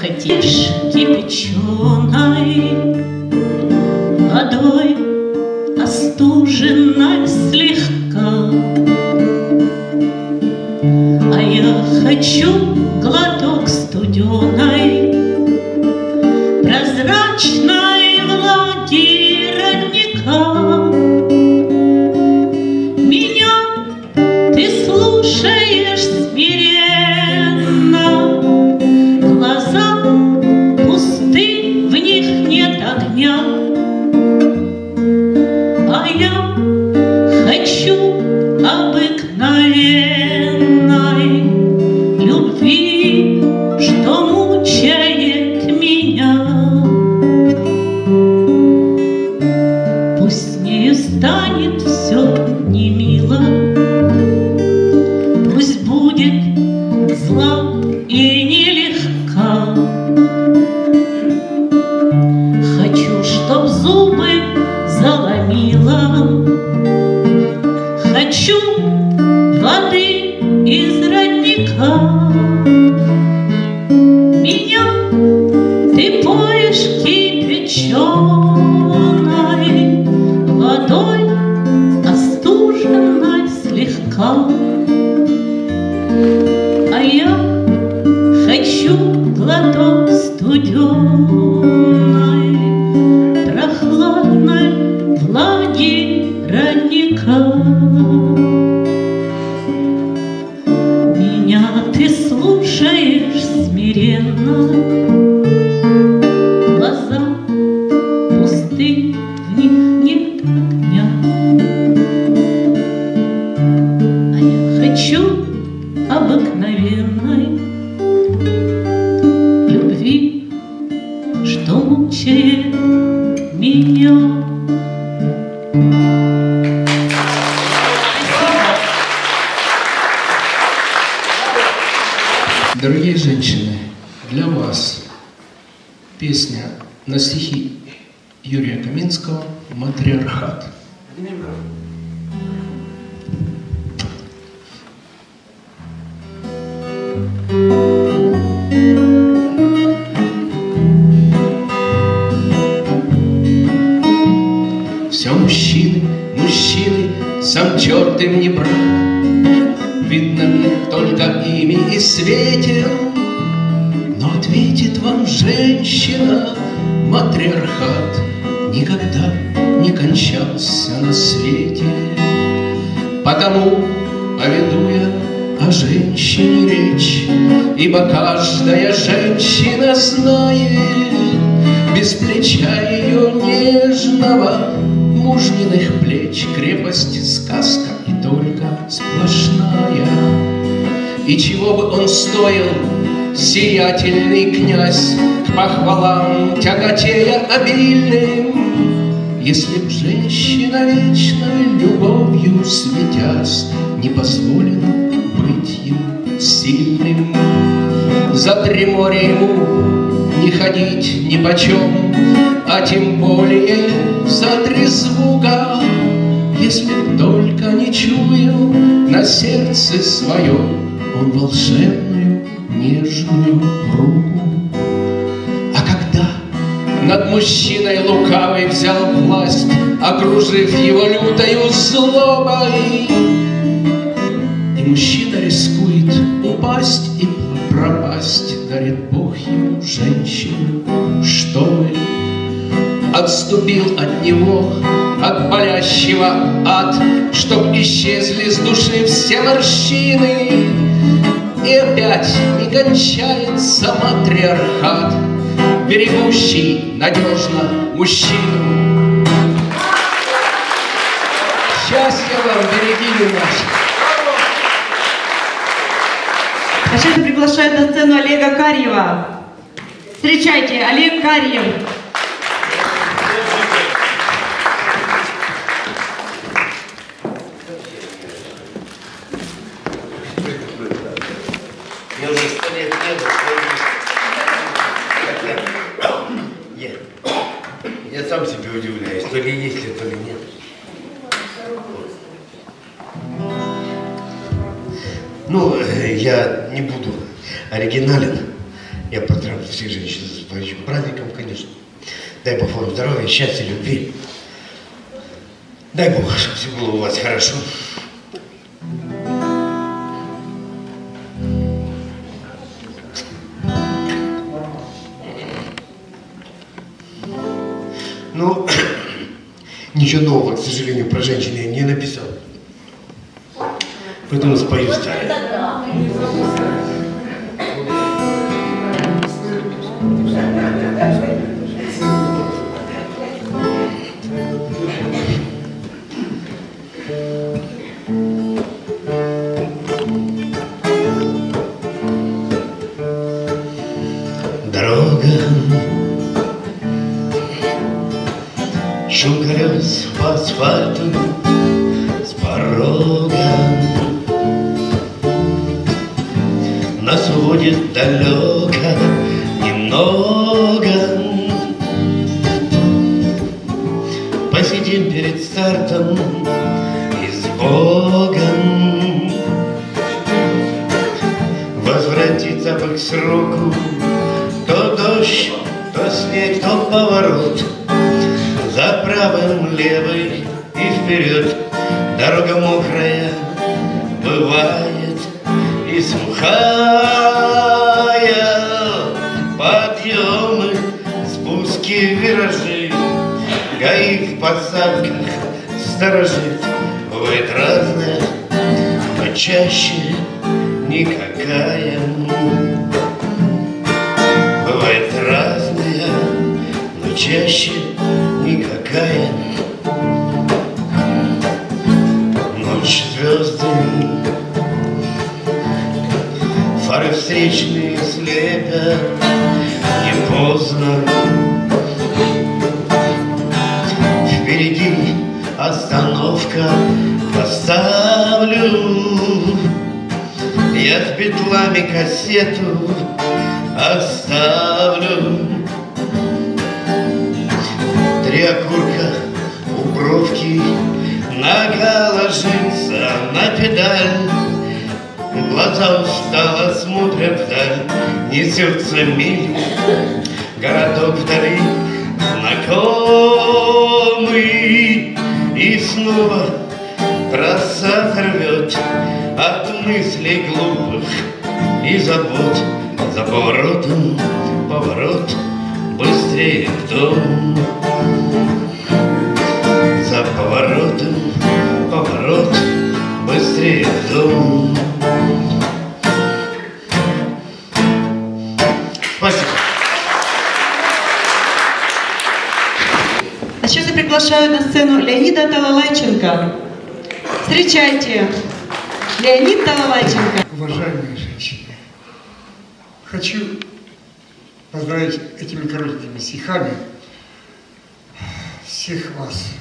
вы того хотите. Нет огня. Потому я о женщине речь, Ибо каждая женщина знает Без плеча ее нежного Мужниных плеч крепость сказка и только сплошная. И чего бы он стоил, сиятельный князь, К похвалам тяготея обильным, Если б женщина вечной любовью светясь Не позволила быть ему сильным. За три моря ему не ходить ни почем, А тем более за три звука, Если только не чуял на сердце своем Он волшебную нежную руку. А когда над мужчиной лукавой взял власть, Окружив его лютою злобой, И мужчина рискует упасть и пропасть, Дарит Бог ему женщину, чтобы Отступил от него, от болящего ад, Чтоб исчезли с души все морщины, И опять не кончается матриархат, Берегущий надежно мужчину. Счастья вам, берегини наши! А сейчас приглашаю на сцену Олега Карьева. Встречайте, Олег Карьев. Оригинален. Я поздравлю всех женщин с наступающим праздником, конечно. Дай Бог вам здоровья, счастья, любви. Дай Бог, чтобы все было у вас хорошо. Ну, ничего нового, к сожалению, про женщин я не написал. Поэтому спою старое.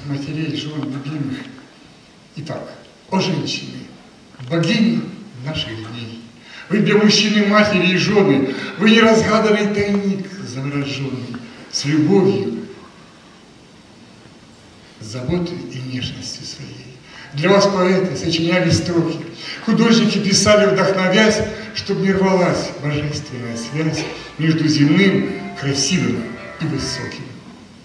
Матерей, жен, любимых. Итак, о женщины, богини наших дней. Вы для мужчины, матери и жены, вы неразгаданный тайник завороженный, с любовью, заботой и нежностью своей. Для вас поэты сочиняли строки, художники писали, вдохновясь, чтобы не рвалась божественная связь между земным, красивым и высоким.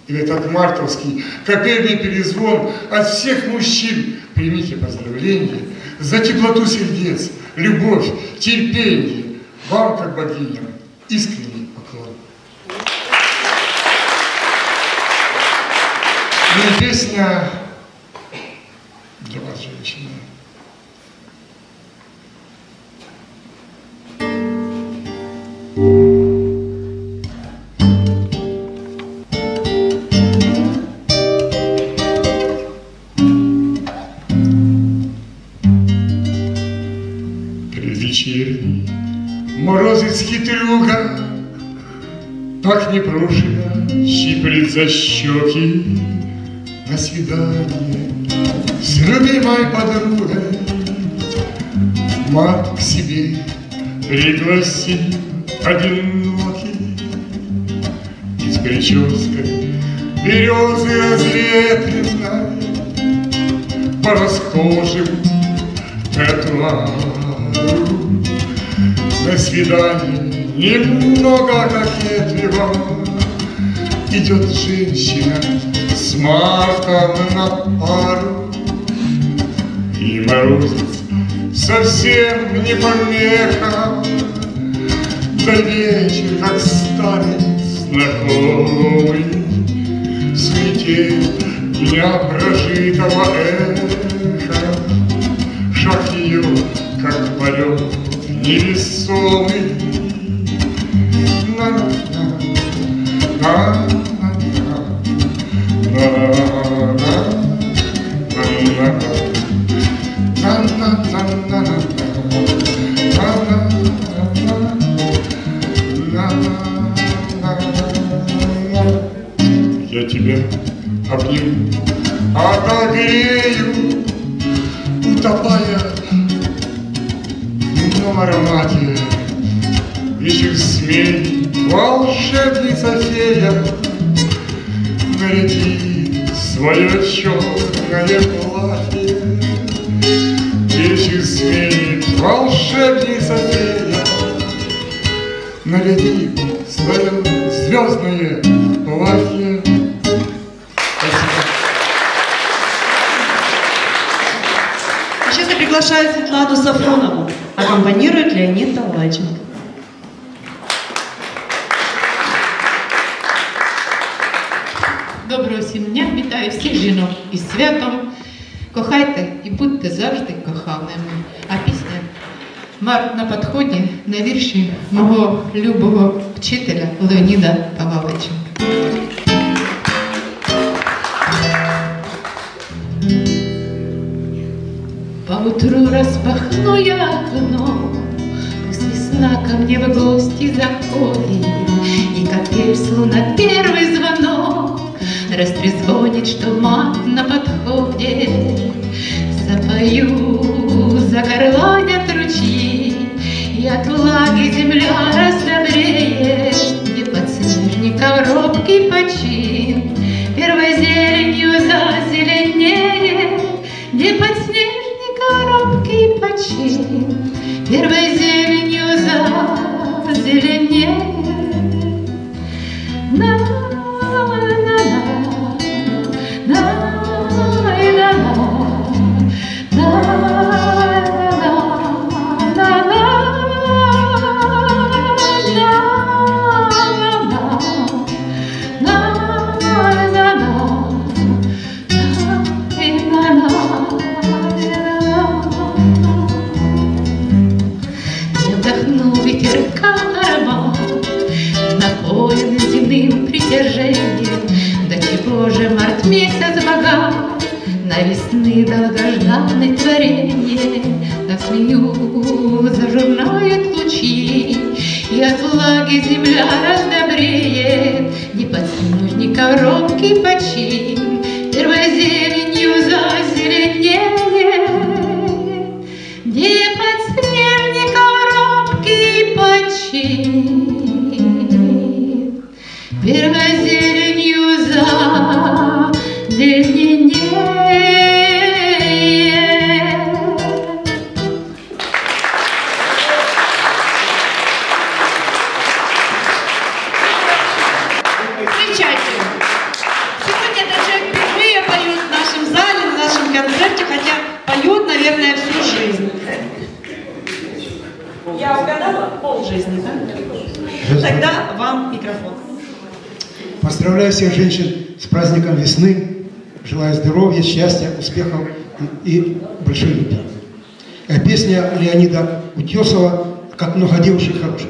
И в этот мартовский копельный перезвон от всех мужчин примите поздравления за теплоту сердец, любовь, терпение. Вам, как богиням, искренний поклон. Ну и песня Предвечерний морозец хитрюга Так непрошено щиплет за щеки. На свидание с любимой подругой. Мать к себе пригласил одинокий. И с прической березы разветренной По расхожим тротуару На свидание немного кокетливо Идет женщина с Марком на пару. И морозец совсем не помеха. Да вечер, как старый знакомый В суете дня прожитого эха. Шаг ее, как полет невесомый На-на-на, на-на-на, із святом. Кохайте і будьте завжди коханими. А пісня Март на підході на вірші мого любого вчителя Леоніда Павловича. Поутру распахну я окно, Пусть весна ко мне в гости заходит, И капель на первый звонок Растрезвонит, что мать на подходе. Запою, загорланят ручьи, И от влаги земля раздобреет, И подснежников робкий почин Первой зеленью зазеленеет, Где подснежников робкий почин Первой зеленью зазеленеет. Весны долгожданное творение, На змею зажурнают лучи, И от влаги земля раздобреет, Не подснежников робкий почин, Первой зеленью зазеленеет. Где подснежников робкий почин, Первой зеленью зазеленеет. Поздравляю всех женщин с праздником весны. Желаю здоровья, счастья, успехов и большой любви. Э, Песня Леонида Утесова «Как много девушек хороших».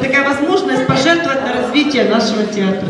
такая возможность пожертвовать на развитие нашего театра.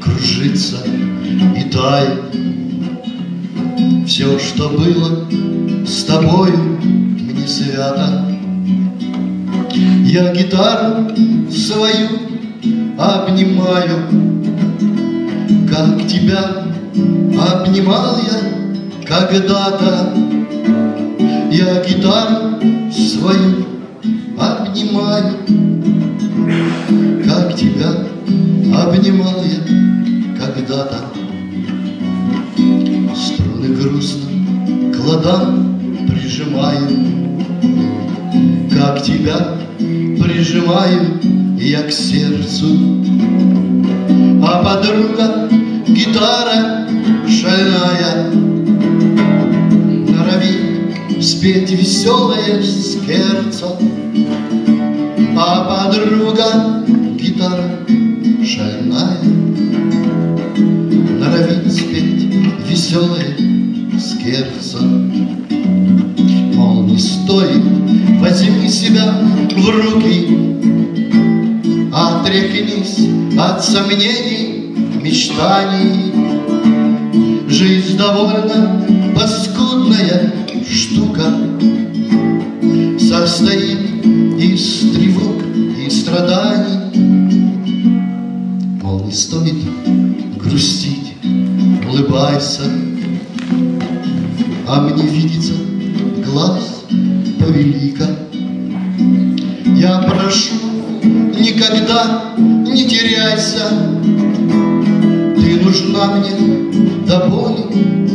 кружится и тает. Все, что было с тобою, мне свято. Я гитару свою обнимаю тебя обнимал я когда-то, Я гитару свою обнимаю, Как тебя обнимал я когда-то. Струны грустно к прижимаю, Как тебя прижимаю я к сердцу, А подруга гитара шальная. Норовит спеть веселое скерцо. А подруга гитара шальная. Норовит спеть веселое скерцо. Мол, не стоит, возьми себя в руки. Отряхнись от сомнений мечтаний. Жизнь довольно паскудная штука, Состоит из тревог и страданий. Мол, не стоит грустить, улыбайся, Thank you.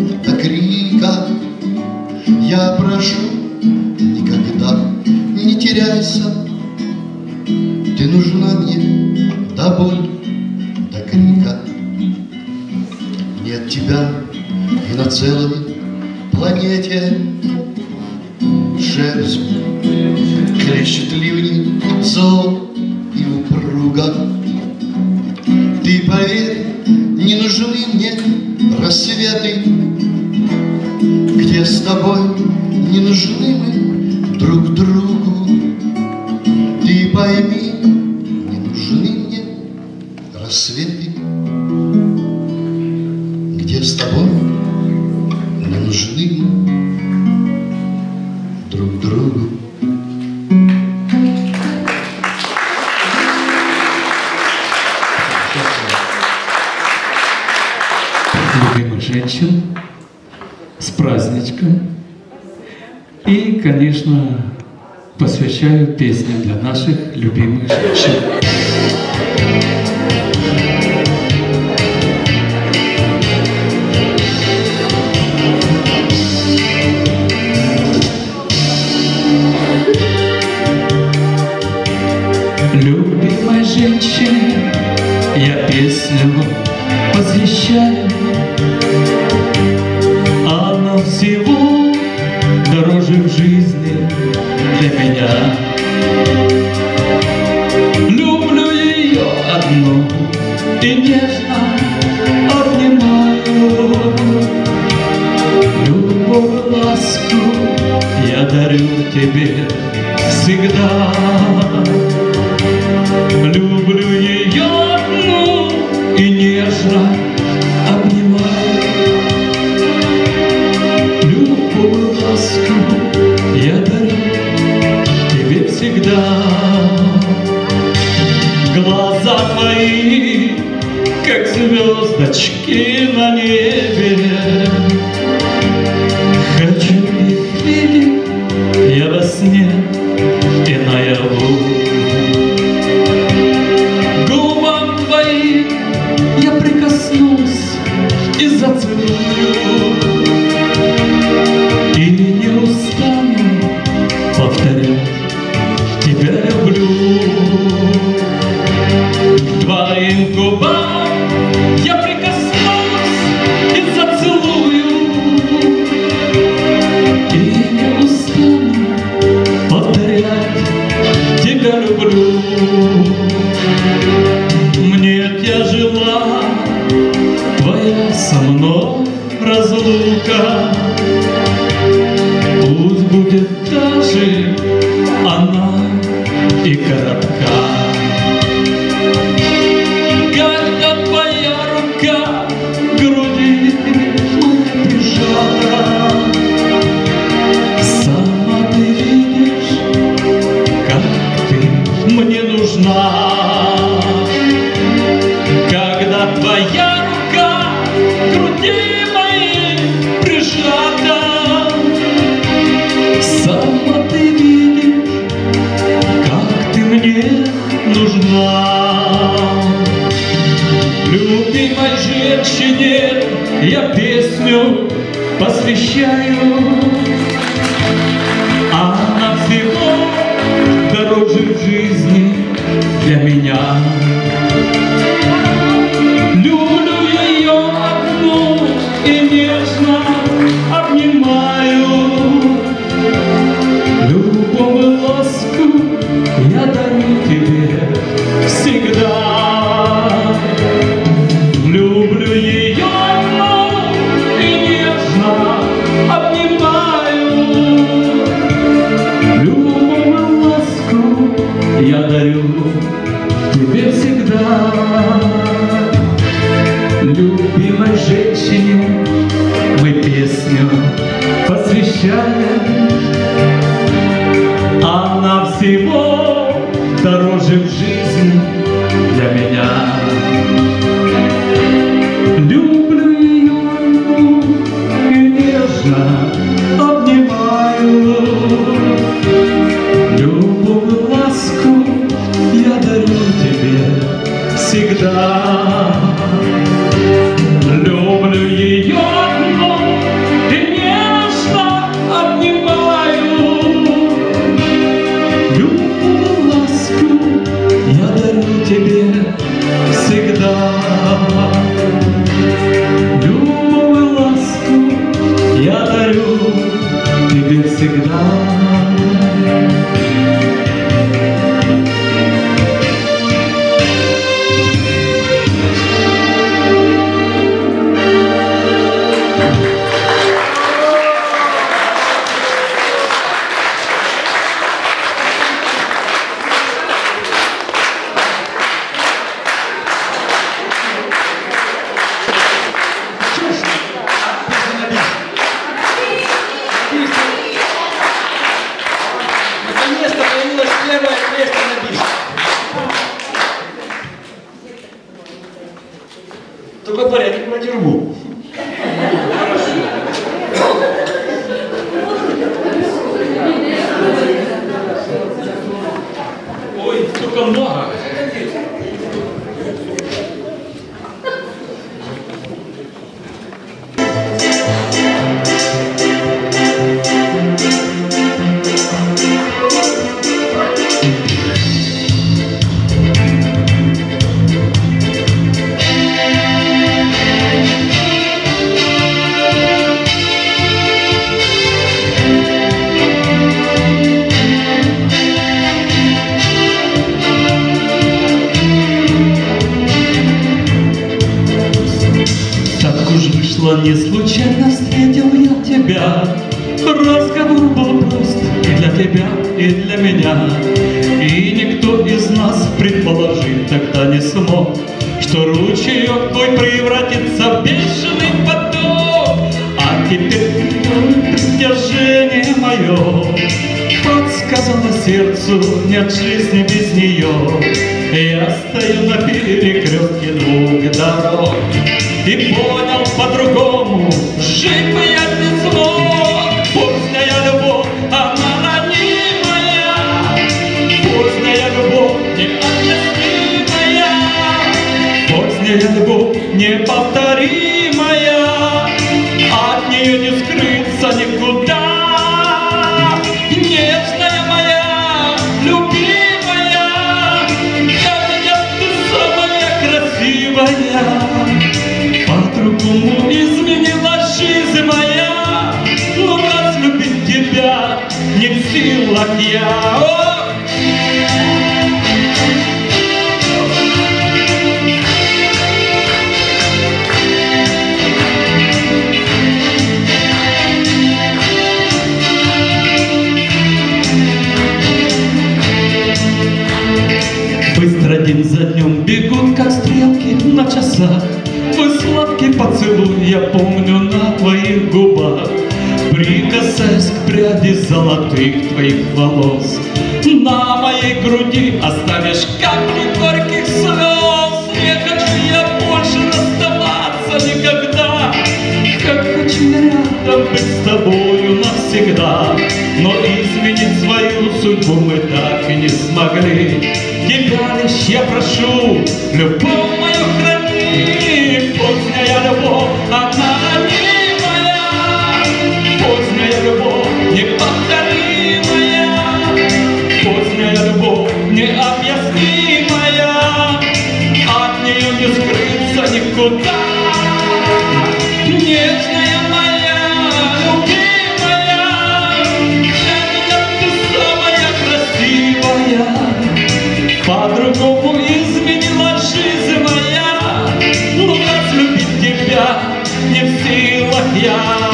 Не в силах я.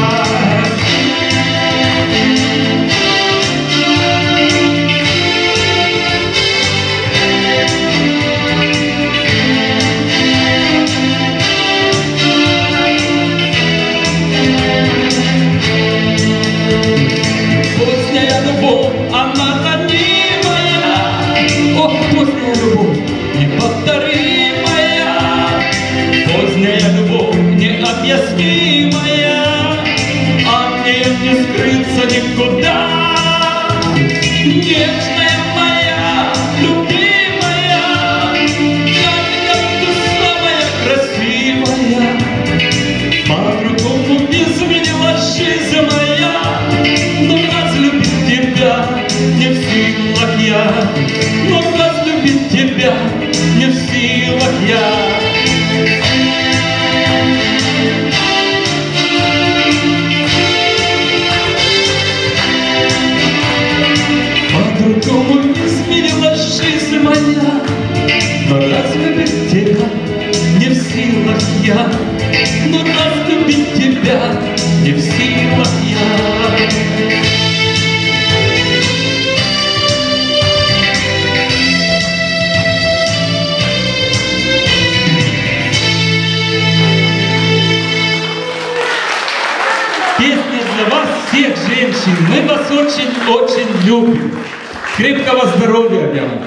Вас очень-очень любим. Крепкого здоровья вам.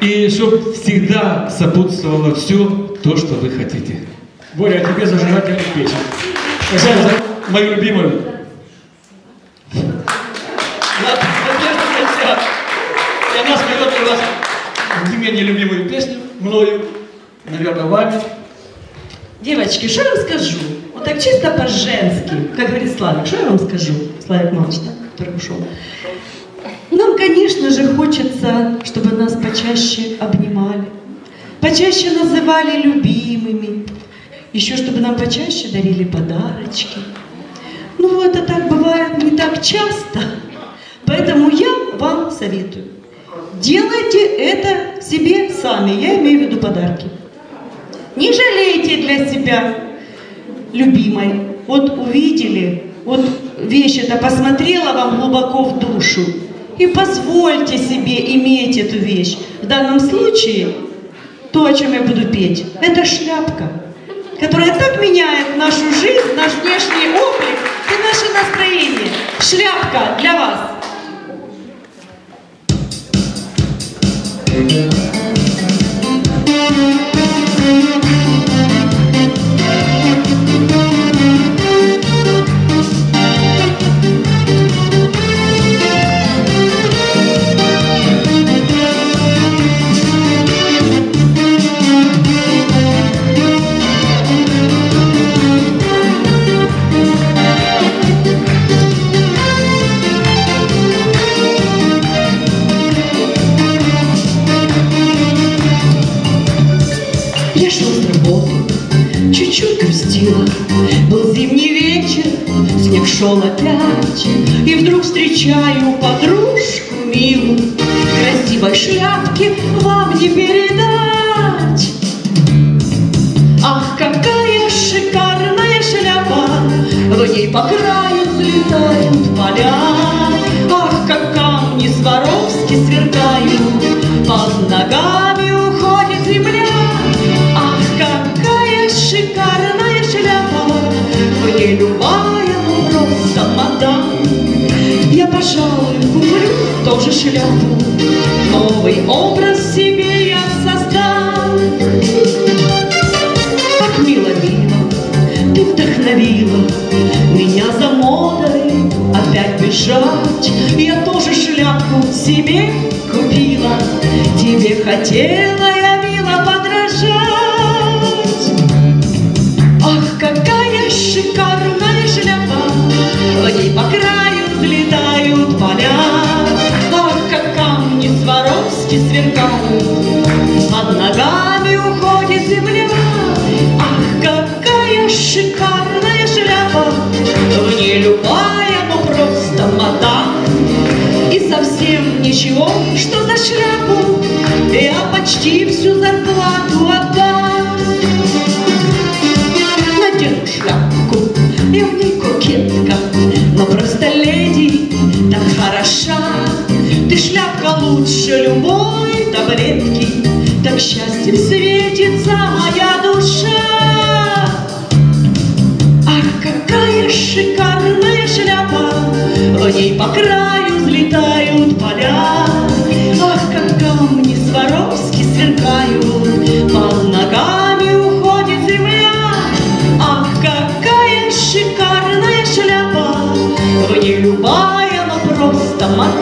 И чтобы всегда сопутствовало все то, что вы хотите. Боря, а тебе зажигательных песен. За мою любимую. И она споет у нас не менее любимую песню мною, наверное, вами. Девочки, что я вам скажу? Вот так чисто по-женски, как говорит Славик, что я вам скажу? Славик Малыш, да, который ушел. Нам, конечно же, хочется, чтобы нас почаще обнимали, почаще называли любимыми, еще чтобы нам почаще дарили подарочки. Ну, это так бывает не так часто, поэтому я вам советую. Делайте это себе сами, я имею в виду подарки. Не жалейте для себя, любимой. Вот увидели, вот вещь эта посмотрела вам глубоко в душу. И позвольте себе иметь эту вещь. В данном случае, то, о чем я буду петь, это шляпка, которая так меняет нашу жизнь, наш внешний облик и наше настроение. Шляпка для вас. Я чуть-чуть грустила. Был зимний вечер, снег шел опять, И вдруг встречаю подружку милую, Красивой шляпки вам не передать. Ах, какая шикарная шляпа, В ней по краю взлетают поля. Ах, как камни Сваровски сверкают, Под ногами Любая ну, просто мадам. Я, пожалуй, куплю тоже шляпу, Новый образ себе я создам. Так мило, мило, ты вдохновила Меня за модой опять бежать. Я тоже шляпку себе купила, Тебе хотела совсем ничего, что за шляпу Я почти всю зарплату отдам. Надену шляпку я в ней кокетка, но просто леди так хороша. Ты шляпка лучше любой таблетки, так счастьем светится моя душа. Ах, какая шикарная шляпа, в ней по краю взлетают поля. Ах, как камни Сваровски сверкают, под ногами уходит земля. Ах, какая шикарная шляпа, в ней любая, но просто мадам.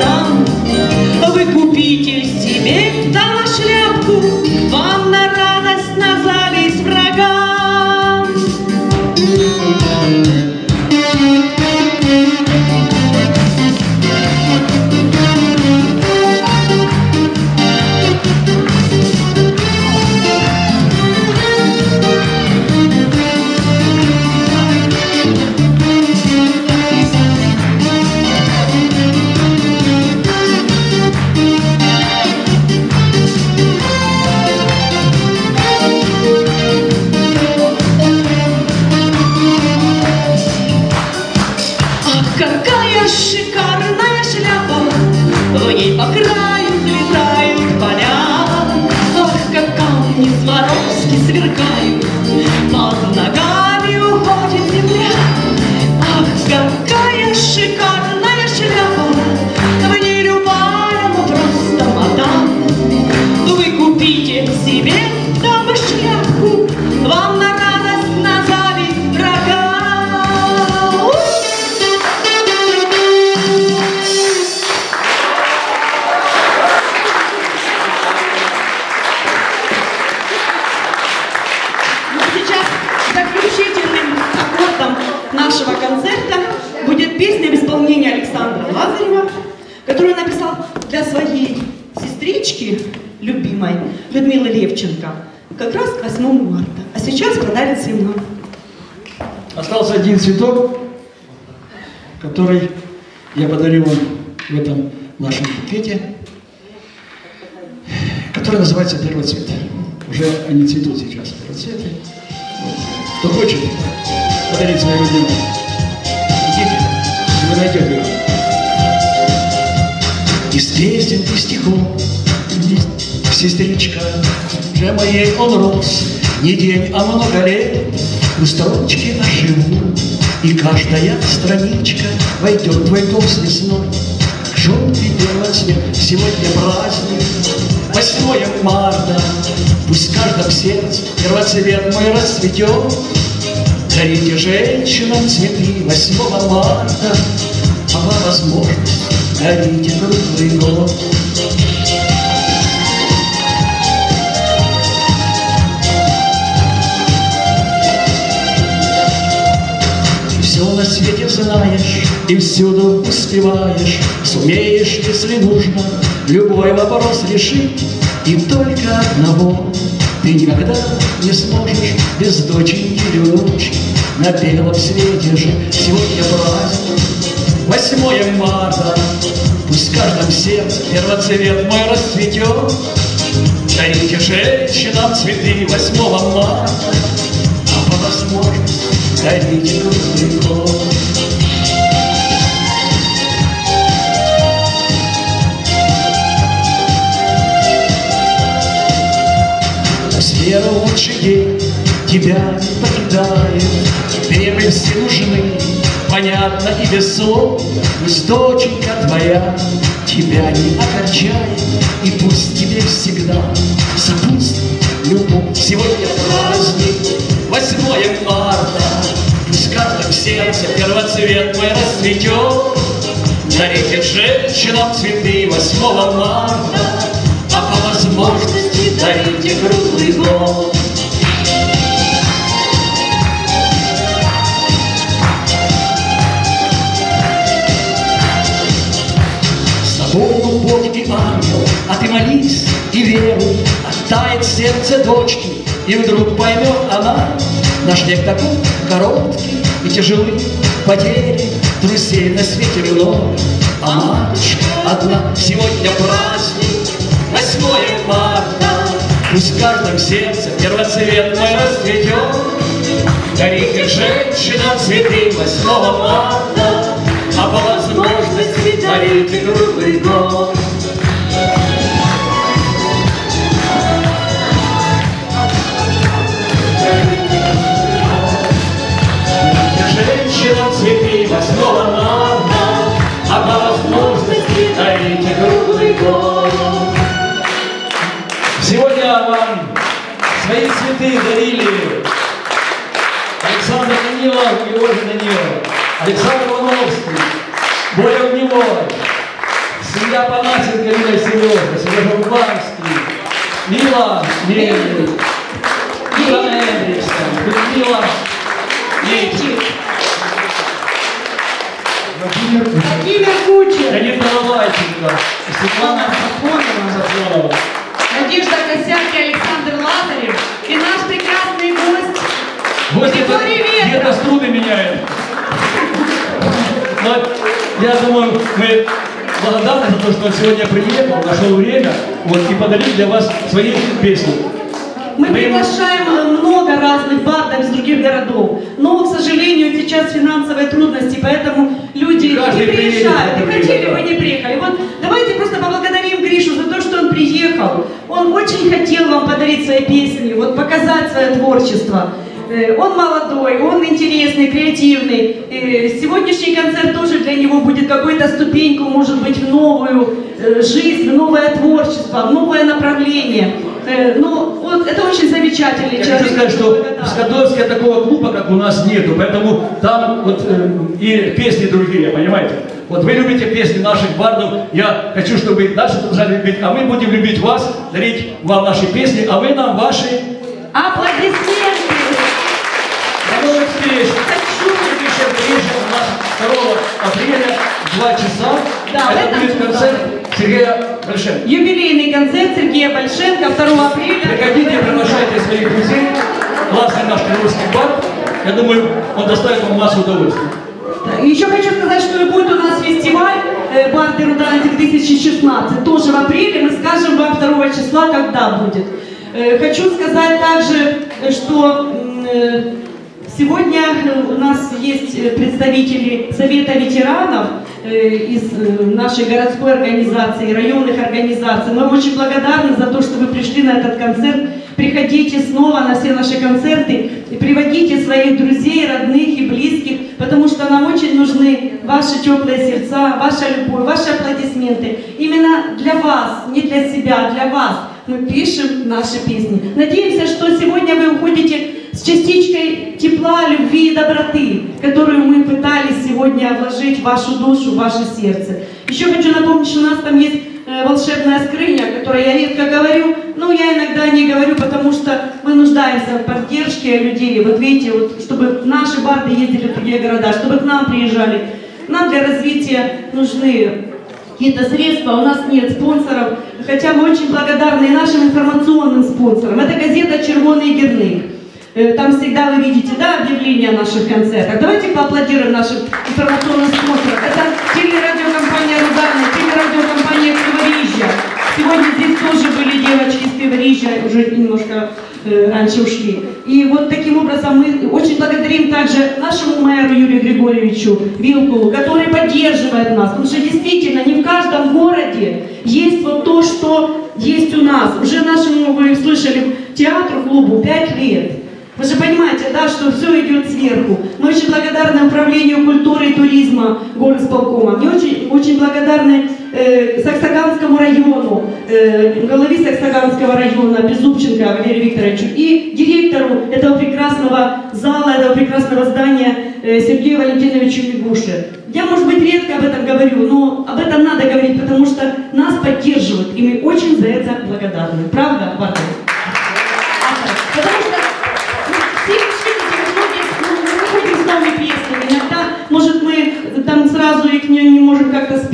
Вы найдете его. Из песен и стихов, сестричка, же моей он рос, не день, а много лет, у строчки оживу, и каждая страничка войдет в твой дом с весной, как желтый белый снег. Сегодня праздник, 8 марта, пусть в каждом сердце первоцвет мой расцветет. Дарите женщинам цветы 8 марта, а по возможности дарите круглый год. Все на свете знаешь и всюду успеваешь, Сумеешь, если нужно, любой вопрос решить. И только одного ты никогда не сможешь без доченьки Любочки. На белом свете же сегодня праздник, 8 марта, Пусть в каждом сердце первоцвет мой расцветет. Дарите женщинам цветы 8 марта, А по возможности дарите круглый год. Сфера лучший день тебя не покидает, Время все нужны, понятно и без слов. Пусть доченька твоя тебя не огорчает, И пусть тебе всегда сопутствует любовь. Сегодня праздник, 8 марта, Пусть в каждом сердце первоцвет мой расцветет. Дарите женщинам цветы 8 марта, А по возможности дарите круглый год. А ты молись и веруй, Оттает сердце дочки, и вдруг поймет она, Наш век такой короткий и тяжелый, Потери друзей на свете много, А матушка одна. Сегодня праздник, 8 марта, Пусть в каждом сердце первоцвет мой расцветет, Дарите женщинам цветы 8 марта, А по возможности дарите круглый год. Сегодня вам свои цветы дарили Александр Данилов и Ольга Данилова, Александр Ивановский, Боря Огневой, семья Панасенко, Лила Сережа, Сережа Убланский, Мила Мельник, Мила Эндриксон, Людмила Летик, Владимир Кучер, Леонид Головайченко, Светлана Сафонова. Надежда Косяк и Александр Лазарев. И наш прекрасный гость. Вот это где-то струны меняет. Но я думаю, мы благодарны за то, что он сегодня приехал, нашел время вот, и подарил для вас свои песни. Мы приглашаем много разных бардов из других городов, но, к сожалению, сейчас финансовые трудности, поэтому не приезжают. И хотели бы, не приехали. Вот давайте просто поблагодарим Гришу за то, что он приехал. Он очень хотел вам подарить свои песни, вот показать свое творчество. Э, Он молодой, он интересный, креативный. Э, Сегодняшний концерт тоже для него будет какой-то ступеньку, может быть, в новую э, жизнь, в новое творчество, в новое направление. Э, Ну, вот это очень замечательный Я человек. хочу сказать, что в Скадовске такого клуба, как у нас, нету, поэтому там вот э, и песни другие, понимаете? Вот вы любите песни наших бардов, я хочу, чтобы дальше продолжали любить, а мы будем любить вас, дарить вам наши песни, а вы нам ваши Аплодисменты! До новых встреч! Следующая встреча у нас 2 апреля в 2 часа. Да, Это будет концерт Сергея Большенко. Юбилейный концерт Сергея Большенко 2 апреля. Приходите, приглашайте своих друзей. Классный наш русский бар. Я думаю, он доставит вам массу удовольствия. Еще хочу сказать, что и будет у нас фестиваль э, Барды Руданти 2016. Тоже в апреле. Мы скажем вам 2 числа, когда будет. Э, Хочу сказать также, что э, сегодня у нас есть представители Совета ветеранов из э, нашей городской организации, районных организаций. Мы очень благодарны за то, что вы пришли на этот концерт. Приходите снова на все наши концерты и приводите своих друзей, родных и близких, потому что нам очень нужны ваши теплые сердца, ваша любовь, ваши аплодисменты. Именно для вас, не для себя, а для вас мы пишем наши песни. Надеемся, что сегодня вы уходите с частичкой тепла, любви и доброты, которую мы пытались сегодня вложить в вашу душу, в ваше сердце. Еще хочу напомнить, что у нас там есть э, волшебная скрыня, о которой я редко говорю, но я иногда не говорю, потому что мы нуждаемся в поддержке людей. Вот видите, вот, чтобы наши барды ездили в другие города, чтобы к нам приезжали. Нам для развития нужны какие-то средства, у нас нет спонсоров, хотя мы очень благодарны нашим информационным спонсорам. Это газета «Червоный герник». Э, Там всегда вы видите, да, объявления о наших концертах. Давайте поаплодируем нашим информационным спонсорам. Это телерадиокомпания «Рудана», телерадиокомпания «Криворижья». Сегодня здесь тоже были девочки из Криворижья, уже немножко э, раньше ушли. И вот таким образом мы очень благодарим также нашему мэру Юрию Григорьевичу Вилкулу, который поддерживает нас. Потому что действительно не в каждом городе есть вот то, что есть у нас. Уже нашему, вы слышали, театру, клубу 5 лет. Вы же понимаете, да, что все идет сверху. Мы очень благодарны управлению культуры и туризма горосполкома. Мы очень, очень благодарны э, Саксаганскому району, э, голове Саксаганского района Безубченко Валерию Викторовичу и директору этого прекрасного зала, этого прекрасного здания э, Сергею Валентиновичу Мигуше. Я, может быть, редко об этом говорю, но об этом надо говорить, потому что нас поддерживают, и мы очень за это благодарны. Правда, Барта? Потому что ну, все решили, многие, ну, мы выходим с новыми песнями. Иногда, может, мы там сразу их не, не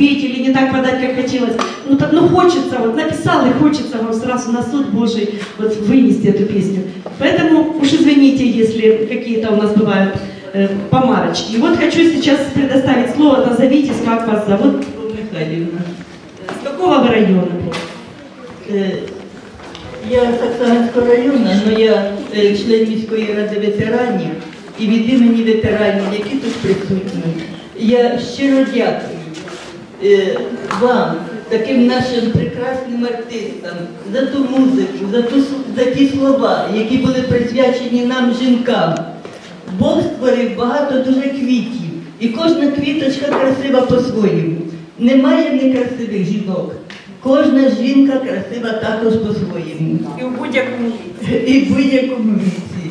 можем как-то спеть или не так подать, как хотелось. Ну, так, ну хочется, вот написал и хочется вам сразу на суд Божий вот вынести эту песню. Поэтому уж извините, если какие-то у нас бывают э, помарочки. И вот хочу сейчас предоставить слово, назовитесь, как вас зовут. Михайлівна. С какого вы района? Е, Я з Саксаганського району, але я е, член міської ради ветеранів і від імені ветеранів, які тут присутні. Я щиро дякую е, Вам, таким нашим прекрасним артистам, за ту музику, за, ту, за ті слова, які були присвячені нам, жінкам. Бог створив багато дуже квітів, і кожна квіточка красива по-своєму. Немає некрасивих жінок. Кожна жінка красива також по-своєму. І в будь-якому віці. І в будь-якому віці.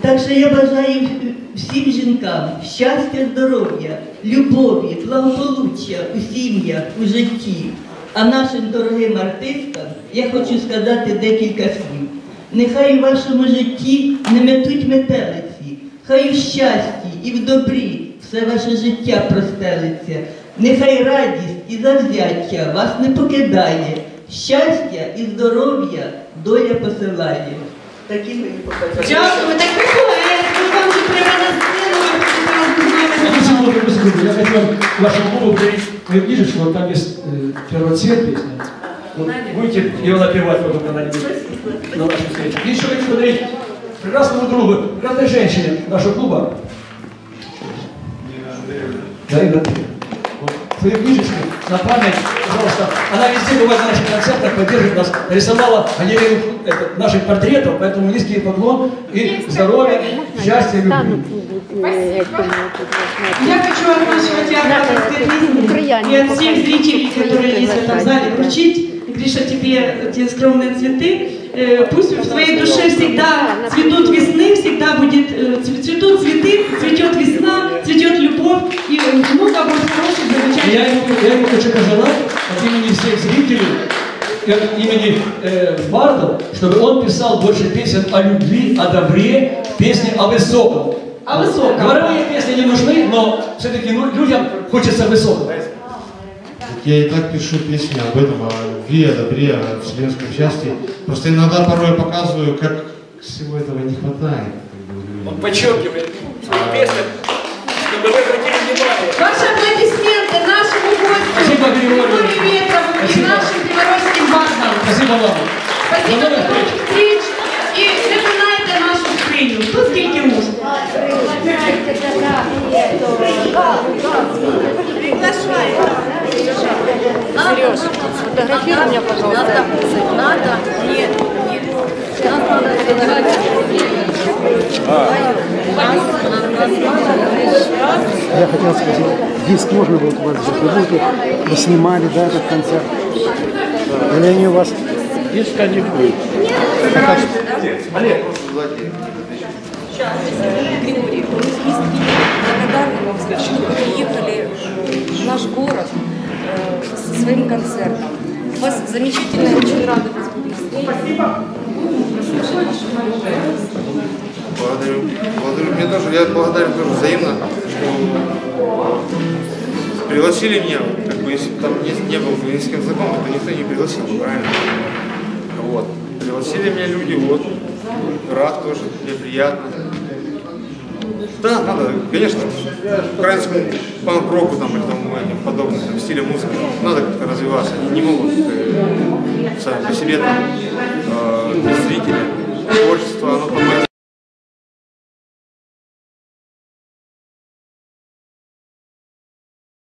Так що я бажаю всім жінкам щастя, здоров'я, любові, благополуччя у сім'ях, у житті. А нашим дорогим артистам я хочу сказати декілька слів. Нехай у вашому житті не метуть метелиці, хай у щасті і в добрі все ваше життя простелиться. Нехай радість і завзяття вас не покидає, щастя і здоров'я доля посилає. Такі мені показали. Дякую, так поет, ви вам же секунду. Я хотел вашему клубу подарить мою книжечку, вот там есть э, первоцвет песня. Вот будете ее напевать потом когда-нибудь на нашей встрече. И еще хочу подарить прекрасному другу, прекрасной женщине нашего клуба. Да, Ирина, вот, свою книжечку на память, пожалуйста. Она везде бывает на наших концертах, поддерживает нас, нарисовала галерею это, наших портретов, поэтому низкий поклон и здоровья, счастья, любви. Я хочу от нашего театра «Русской жизни» и от всех зрителей, которые есть в этом зале, вручить, Гриша, тебе те скромные цветы. Э, Пусть в твоей душе всегда цветут весны, всегда будет э, цв- цветут цветы, цветет весна, цветет любовь и э, много будет хороших, замечательных. Я ему, я ему хочу пожелать от имени всех зрителей, от имени э, бардов, чтобы он писал больше песен о любви, о добре, песни о высоком. О высоком. Говоровые песни не нужны, но все-таки ну, людям хочется высокого. Я и так пишу песни об этом, о любви, о добре, о вселенском счастье. Просто иногда порой показываю, как всего этого не хватает. Он подчеркивает своих песнях, чтобы вы обратили внимание. Ваши аплодисменты нашему гостю, Спасибо, Григорий. Ветрову и Спасибо. нашим белорусским бардам. Спасибо вам. Спасибо До за новых встреч. нових встреч і не минайте нашу скриню. Тут скільки можна. Сереж, сфотографируй меня, пожалуйста. Надо? Нет, нет. Нас надо Я хотел спросить, диск можно будет у вас взять? Вы будете, вы снимали, да, этот концерт? Или они у вас... Диска не будет. Олег, Григорий, мы искренне благодарны вам за то, что вы приехали в наш город э, со своим концертом. У вас замечательно, очень рада вас Спасибо. Благодарю. Благодарю. Мне тоже, я благодарен тоже взаимно, что пригласили меня. Как бы, если бы там не, не был бы ни с кем знаком, то никто не пригласил бы, правильно? Вот. Пригласили меня люди, вот. Рад тоже, мне приятно. Да, надо, конечно, украинскому панк-року там, или тому подобное, там, стиле музыки, надо как-то развиваться. Они не могут э, сами по себе там э, без зрителя. Творчество, оно помогает.